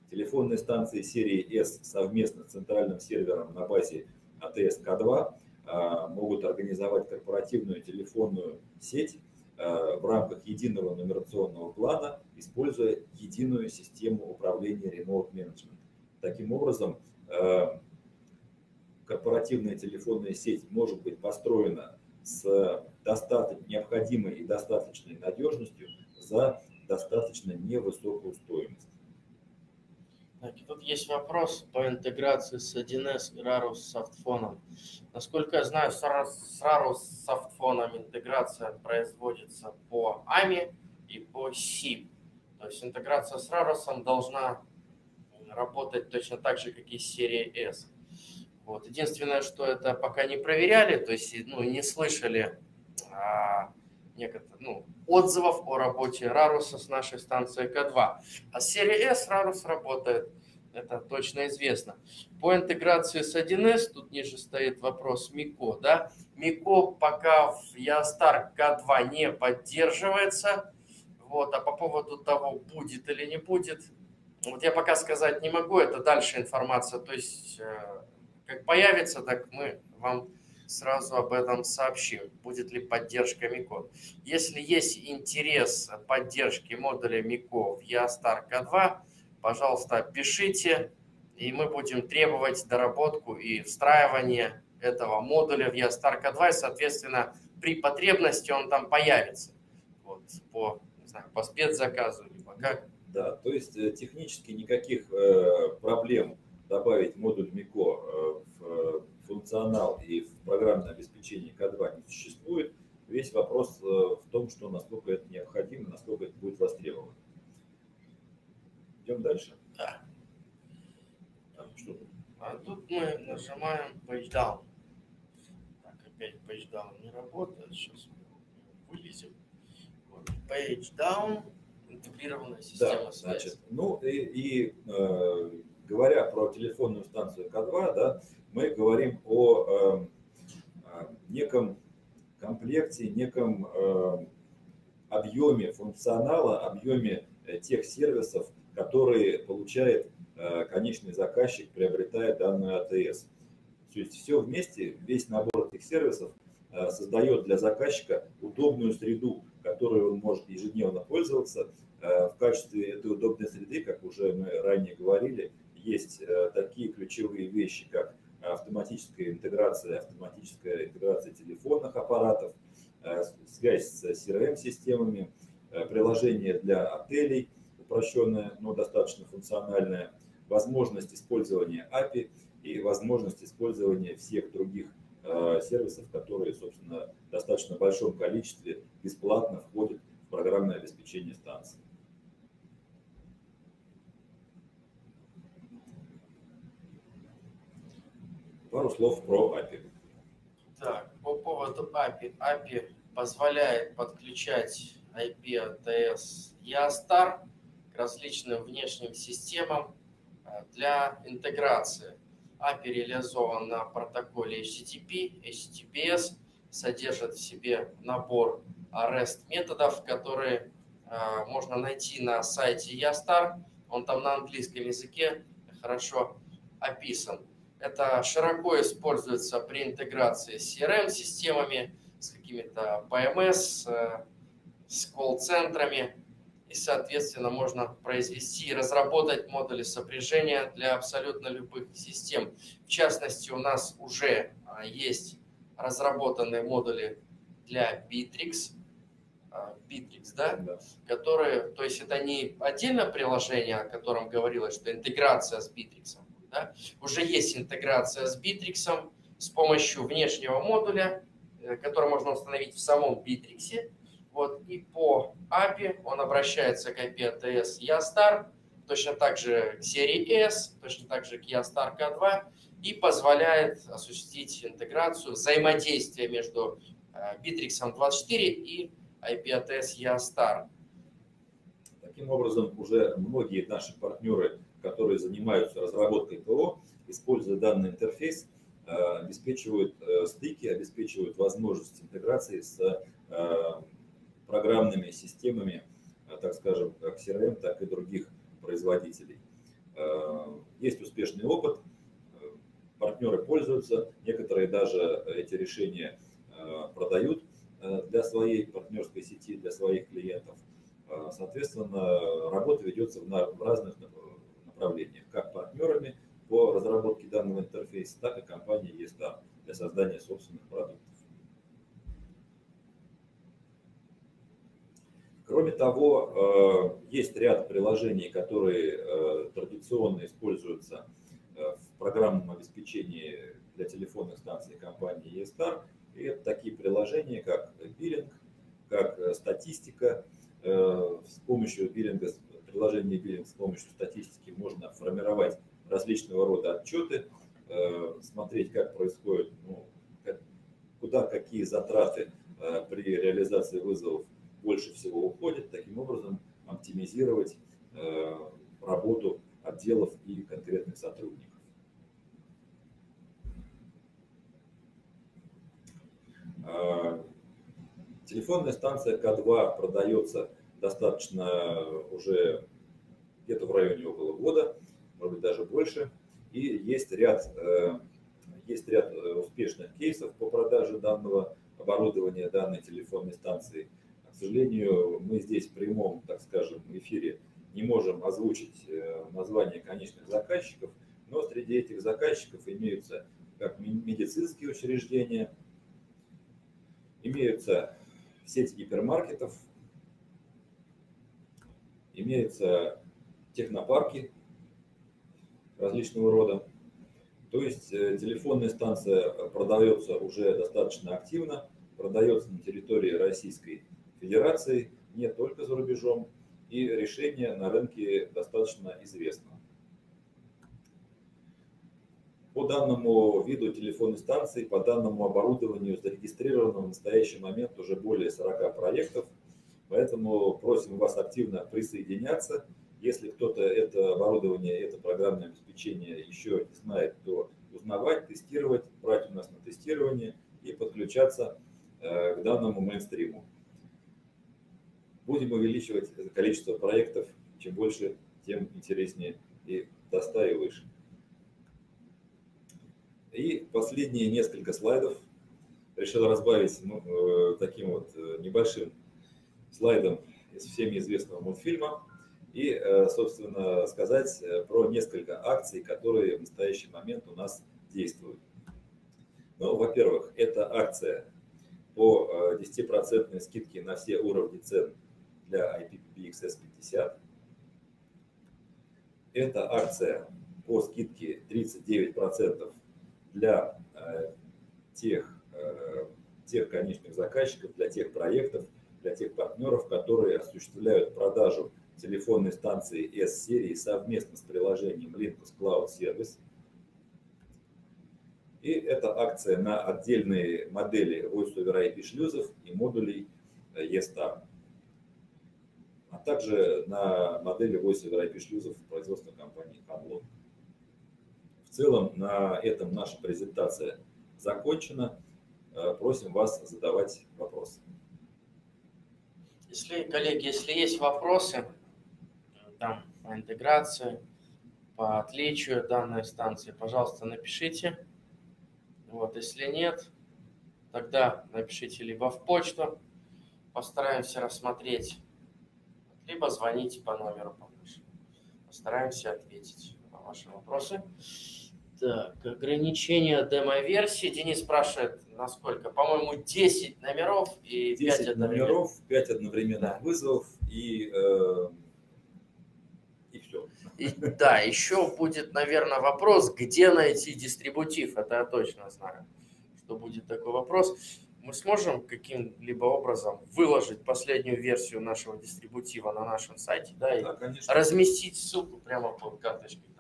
Телефонные станции серии S совместно с центральным сервером на базе ATS-К2 э, могут организовать корпоративную телефонную сеть э, в рамках единого нумерационного плана, используя единую систему управления Remote Management. Таким образом, корпоративная телефонная сеть может быть построена с достаточно необходимой и достаточной надежностью за достаточно невысокую стоимость. Так, и тут есть вопрос по интеграции с 1С и Rarus софтфоном. Насколько я знаю, с Rarus софтфоном интеграция производится по AMI и по SIP. То есть интеграция с Rarus должна работать точно так же, как и с серией S. Вот. Единственное, что это пока не проверяли, то есть ну, не слышали а, некоторых, ну, отзывов о работе Раруса с нашей станцией К2. А с серии S Рарус работает, это точно известно. По интеграции с 1С, тут ниже стоит вопрос МИКО. Да? МИКО пока в Ястар К2 не поддерживается. Вот, а по поводу того, будет или не будет, вот я пока сказать не могу, это дальше информация. То есть, э, как появится, так мы вам сразу об этом сообщим, будет ли поддержка МИКО. Если есть интерес поддержки модуля МИКО в EASTAR K2, пожалуйста, пишите, и мы будем требовать доработку и встраивание этого модуля в EASTAR K2, и, соответственно, при потребности он там появится вот, по, не знаю, по спецзаказу, либо как. Да, то есть э, технически никаких э, проблем добавить модуль МИКО э, в функционал и в программное обеспечение К2 не существует. Весь вопрос э, в том, что насколько это необходимо, насколько это будет востребовано. Идем дальше. Да. Так, что тут? А тут мы нажимаем Page Down. Так, опять Page Down не работает. Сейчас вылезем. Вот. Page Down. Интегрированная система да, связи. Значит, ну и, и э, говоря про телефонную станцию К2, да, мы говорим о э, неком комплекте, неком э, объеме функционала, объеме э, тех сервисов, которые получает э, конечный заказчик, приобретая данную АТС. То есть все вместе, весь набор этих сервисов э, создает для заказчика удобную среду, которой он может ежедневно пользоваться. Э, в качестве этой удобной среды, как уже мы ранее говорили, есть э, такие ключевые вещи, как автоматическая интеграция, автоматическая интеграция телефонных аппаратов, э, связь с CRM-системами, э, приложение для отелей, упрощенное, но достаточно функциональное, возможность использования API и возможность использования всех других сервисов, которые, собственно, в достаточно большом количестве бесплатно входят в программное обеспечение станции. Пару слов про API. Так, по поводу API. API позволяет подключать IP ATS EASTAR к различным внешним системам э, для интеграции. API реализован на протоколе HTTP, HTTPS, содержит в себе набор REST методов, которые э, можно найти на сайте EASTAR. Он там на английском языке хорошо описан. Это широко используется при интеграции с CRM-системами, с какими-то PMS, э, с колл-центрами. И, соответственно, можно произвести и разработать модули сопряжения для абсолютно любых систем. В частности, у нас уже а, есть разработанные модули для Bittrex, а, Bittrex, да, да, которые, то есть это не отдельное приложение, о котором говорилось, что интеграция с Bittrex, да? Уже есть интеграция с Bittrex с помощью внешнего модуля, э, который можно установить в самом Bittrex. Вот, и по API он обращается к IP ATS YASTAR, точно так же к серии S, точно так же к YASTAR K2 и позволяет осуществить интеграцию, взаимодействие между Bittrex 24 и IP ATS YASTAR. Таким образом, уже многие наши партнеры которые занимаются разработкой ПО, используя данный интерфейс, э, обеспечивают э, стыки, обеспечивают возможность интеграции с э, программными системами, так скажем, как CRM, так и других производителей. Есть успешный опыт, партнеры пользуются, некоторые даже эти решения продают для своей партнерской сети, для своих клиентов. Соответственно, работа ведется в разных направлениях, как партнерами по разработке данного интерфейса, так и компанией ESTAR для создания собственных продуктов. Кроме того, э, есть ряд приложений, которые э, традиционно используются в программном обеспечении для телефонных станций компании eStar. И это такие приложения, как биллинг, как статистика. С помощью биллинга, приложения биллинг с помощью статистики можно формировать различного рода отчеты, смотреть, как происходит, ну, куда какие затраты при реализации вызовов больше всего уходят, таким образом оптимизировать э, работу отделов и конкретных сотрудников. Э, телефонная станция К2 продается достаточно уже где-то в районе около года, может быть даже больше. И есть ряд, э, есть ряд успешных кейсов по продаже данного оборудования, данной телефонной станции – к сожалению, мы здесь в прямом, так скажем, эфире не можем озвучить э, название конечных заказчиков, но среди этих заказчиков имеются как медицинские учреждения, имеются сети гипермаркетов, имеются технопарки различного рода. То есть э, телефонная станция продается уже достаточно активно, продается на территории Российской Федерации, не только за рубежом, и решение на рынке достаточно известно. По данному виду телефонной станции, по данному оборудованию зарегистрировано в настоящий момент уже более 40 проектов, поэтому просим вас активно присоединяться. Если кто-то это оборудование, это программное обеспечение еще не знает, то узнавать, тестировать, брать у нас на тестирование и подключаться э, к данному мейнстриму будем увеличивать количество проектов. Чем больше, тем интереснее и до 100 и выше. И последние несколько слайдов решил разбавить ну, таким вот э, небольшим слайдом из всеми известного мультфильма и, э, собственно, сказать про несколько акций, которые в настоящий момент у нас действуют. Ну, во-первых, это акция по 10% скидке на все уровни цен для IPPX S50. Это акция по скидке 39% для э, тех, э, тех конечных заказчиков, для тех проектов, для тех партнеров, которые осуществляют продажу телефонной станции S-серии совместно с приложением Linkus Cloud Service. И это акция на отдельные модели Voice over IP шлюзов и модулей E-Star а также на модели Voice over IP шлюзов производственной компании Hamlon. В целом на этом наша презентация закончена. Э, просим вас задавать вопросы. Если, коллеги, если есть вопросы там, по интеграции, по отличию данной станции, пожалуйста, напишите. Вот, если нет, тогда напишите либо в почту, постараемся рассмотреть либо звоните по номеру повыше. Постараемся ответить на ваши вопросы. Так, ограничение демо-версии. Денис спрашивает, насколько? По-моему, 10 номеров и 10 5 одновременных. номеров, 5 одновременных да. вызовов и, э, и все. И, да, еще будет, наверное, вопрос, где найти дистрибутив. Это я точно знаю, что будет такой вопрос мы сможем каким-либо образом выложить последнюю версию нашего дистрибутива на нашем сайте, да, и да, конечно. разместить ссылку прямо под карточкой.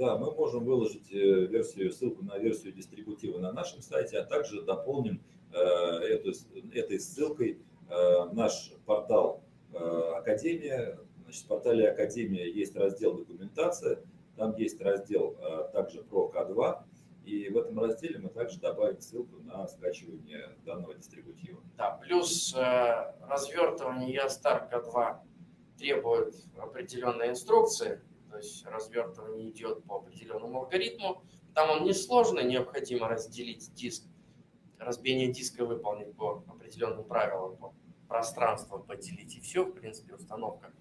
Да, мы можем выложить э, версию, ссылку на версию дистрибутива на нашем сайте, а также дополним э, эту, этой ссылкой э, наш портал Академия. Значит, в портале Академия есть раздел документация, там есть раздел также про К2, и в этом разделе мы также добавим ссылку на скачивание данного дистрибутива. Да, плюс развертывание Ястарка 2 требует определенной инструкции, есть развертывание идет по определенному алгоритму. Там он несложный, необходимо разделить диск, разбиение диска выполнить по определенным правилам, по пространству поделить и все, в принципе, установка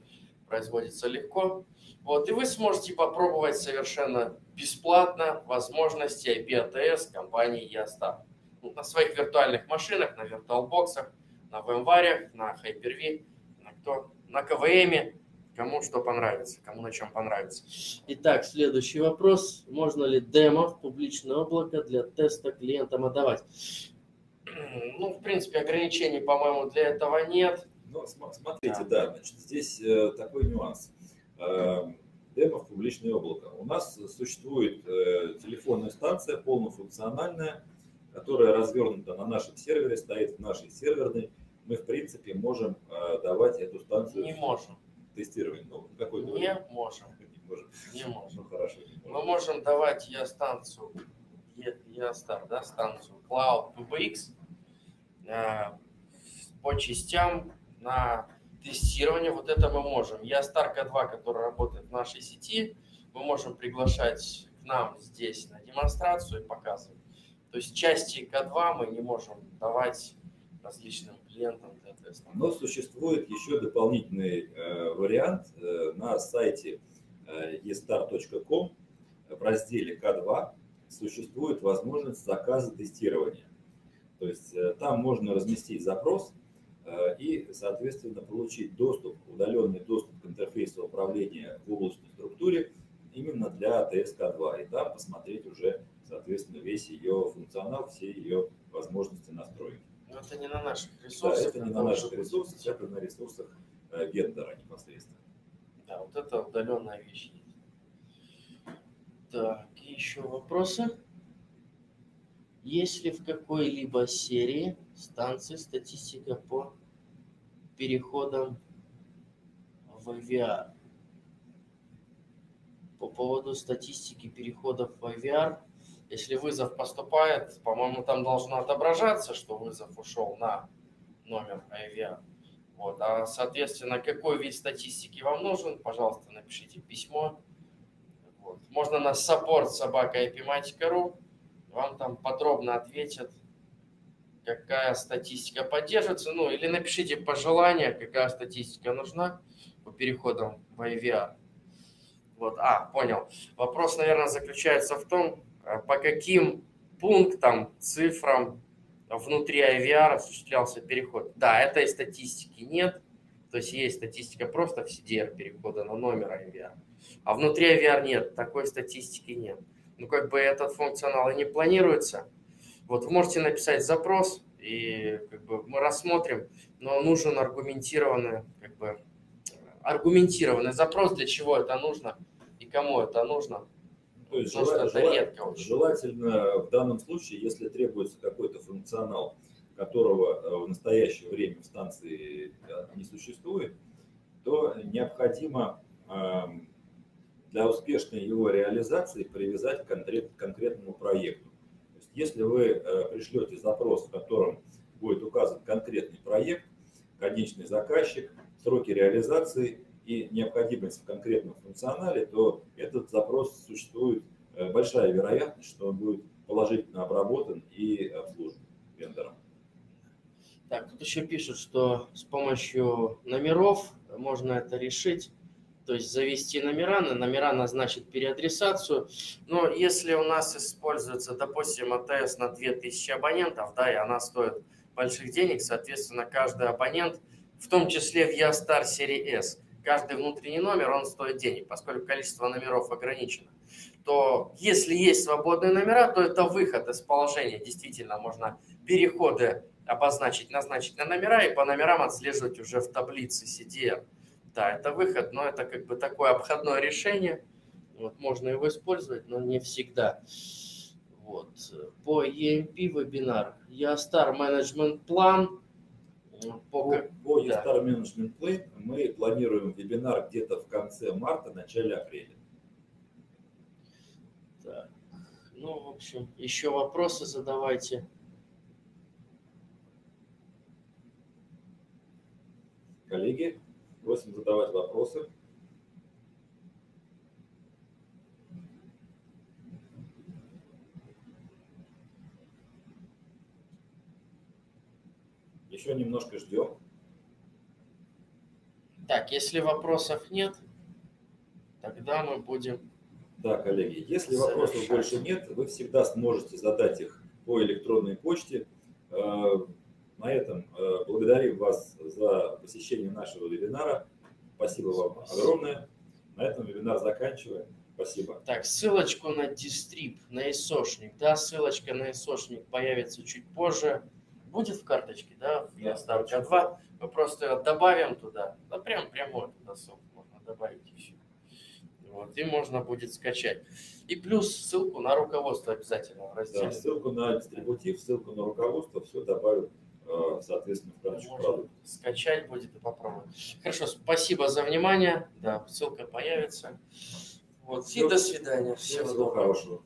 производится легко. Вот, и вы сможете попробовать совершенно бесплатно возможности IP ATS компании Ястар. Ну, на своих виртуальных машинах, на виртуалбоксах, на VMware, на Hyper-V, на, кто, на KVM, кому что понравится, кому на чем понравится. Итак, следующий вопрос. Можно ли демо в публичное облако для теста клиентам отдавать? Ну, в принципе, ограничений, по-моему, для этого нет. Ну, смотрите, да, да значит, здесь э, такой нюанс. Э, демо в публичное облако. У нас существует э, телефонная станция полнофункциональная, которая развернута на нашем сервере, стоит в нашей серверной. Мы, в принципе, можем э, давать эту станцию. Не можем. Тестировать. Ну, какой не можем. Не можем. Не можем. Ну, хорошо. Не можем. Мы можем давать я станцию, я стар, да, станцию Cloud PBX э, по частям на тестирование. Вот это мы можем. Я Старка 2, который работает в нашей сети, мы можем приглашать к нам здесь на демонстрацию и показывать. То есть части К2 мы не можем давать различным клиентам теста. Но существует еще дополнительный э, вариант э, на сайте э, estar.com в разделе К2 существует возможность заказа тестирования. То есть там можно разместить запрос и, соответственно, получить доступ, удаленный доступ к интерфейсу управления в облачной структуре именно для ТСК-2. И там посмотреть уже соответственно, весь ее функционал, все ее возможности настроить. Но это не на наших ресурсах. Да, это не на наших ресурсах, это на ресурсах э, вендора непосредственно. Да, вот это удаленная вещь. Так, еще вопросы? Есть ли в какой-либо серии станции статистика по переходам в VR? По поводу статистики переходов в IVR если вызов поступает, по-моему, там должно отображаться, что вызов ушел на номер IVR. Вот. А, соответственно, какой вид статистики вам нужен, пожалуйста, напишите письмо. Вот. Можно на support собака epimatica.ru, вам там подробно ответят, какая статистика поддерживается. Ну, или напишите пожелания, какая статистика нужна по переходам в IVR. Вот, а, понял. Вопрос, наверное, заключается в том, по каким пунктам, цифрам внутри IVR осуществлялся переход. Да, этой статистики нет. То есть есть статистика просто в CDR перехода на номер IVR. А внутри IVR нет, такой статистики нет. Ну, как бы этот функционал и не планируется. Вот вы можете написать запрос, и как бы мы рассмотрим, но нужен аргументированный, как бы, аргументированный запрос, для чего это нужно и кому это нужно. То есть желательно, желательно, желательно в данном случае, если требуется какой-то функционал, которого э, в настоящее время в станции э, не существует, то необходимо эм, для успешной его реализации привязать к конкрет, конкретному проекту. То есть, если вы э, пришлете запрос, в котором будет указан конкретный проект, конечный заказчик, сроки реализации и необходимость в конкретном функционале, то этот запрос существует э, большая вероятность, что он будет положительно обработан и обслужен вендором. Так, тут еще пишут, что с помощью номеров можно это решить. То есть завести номера, на номера назначить переадресацию. Но если у нас используется, допустим, АТС на 2000 абонентов, да, и она стоит больших денег, соответственно, каждый абонент, в том числе в Ястар серии S, каждый внутренний номер, он стоит денег, поскольку количество номеров ограничено, то если есть свободные номера, то это выход из положения. Действительно, можно переходы обозначить, назначить на номера и по номерам отслеживать уже в таблице CDR. Да, это выход, но это как бы такое обходное решение. Вот, можно его использовать, но не всегда. Вот. По EMP вебинар. Я Star Management Plan по, по да. Star Management Plan мы планируем вебинар где-то в конце марта, начале апреля. Так. Ну, в общем, еще вопросы задавайте. Коллеги, просим задавать вопросы. Еще немножко ждем. Так, если вопросов нет, тогда мы будем... Да, коллеги, если завершать. вопросов больше нет, вы всегда сможете задать их по электронной почте. Э, на этом э, благодарим вас за посещение нашего вебинара. Спасибо вам огромное. На этом вебинар заканчиваем. Спасибо. Так, ссылочку на дистрип, на ИСОшник. Да, ссылочка на ИСОшник появится чуть позже. Будет в карточке, да, в Да, очень А2. Мы просто добавим туда. Да, прям прямой туда ссылку можно добавить все. Вот, и можно будет скачать. И плюс ссылку на руководство обязательно в Да, разделе. ссылку на дистрибутив, ссылку на руководство, все добавим, э, соответственно, в карточку продукта. скачать будет и попробовать. Хорошо, спасибо за внимание. Да, ссылка появится. Вот, и до свидания. Всем Всего всего доброго. хорошего.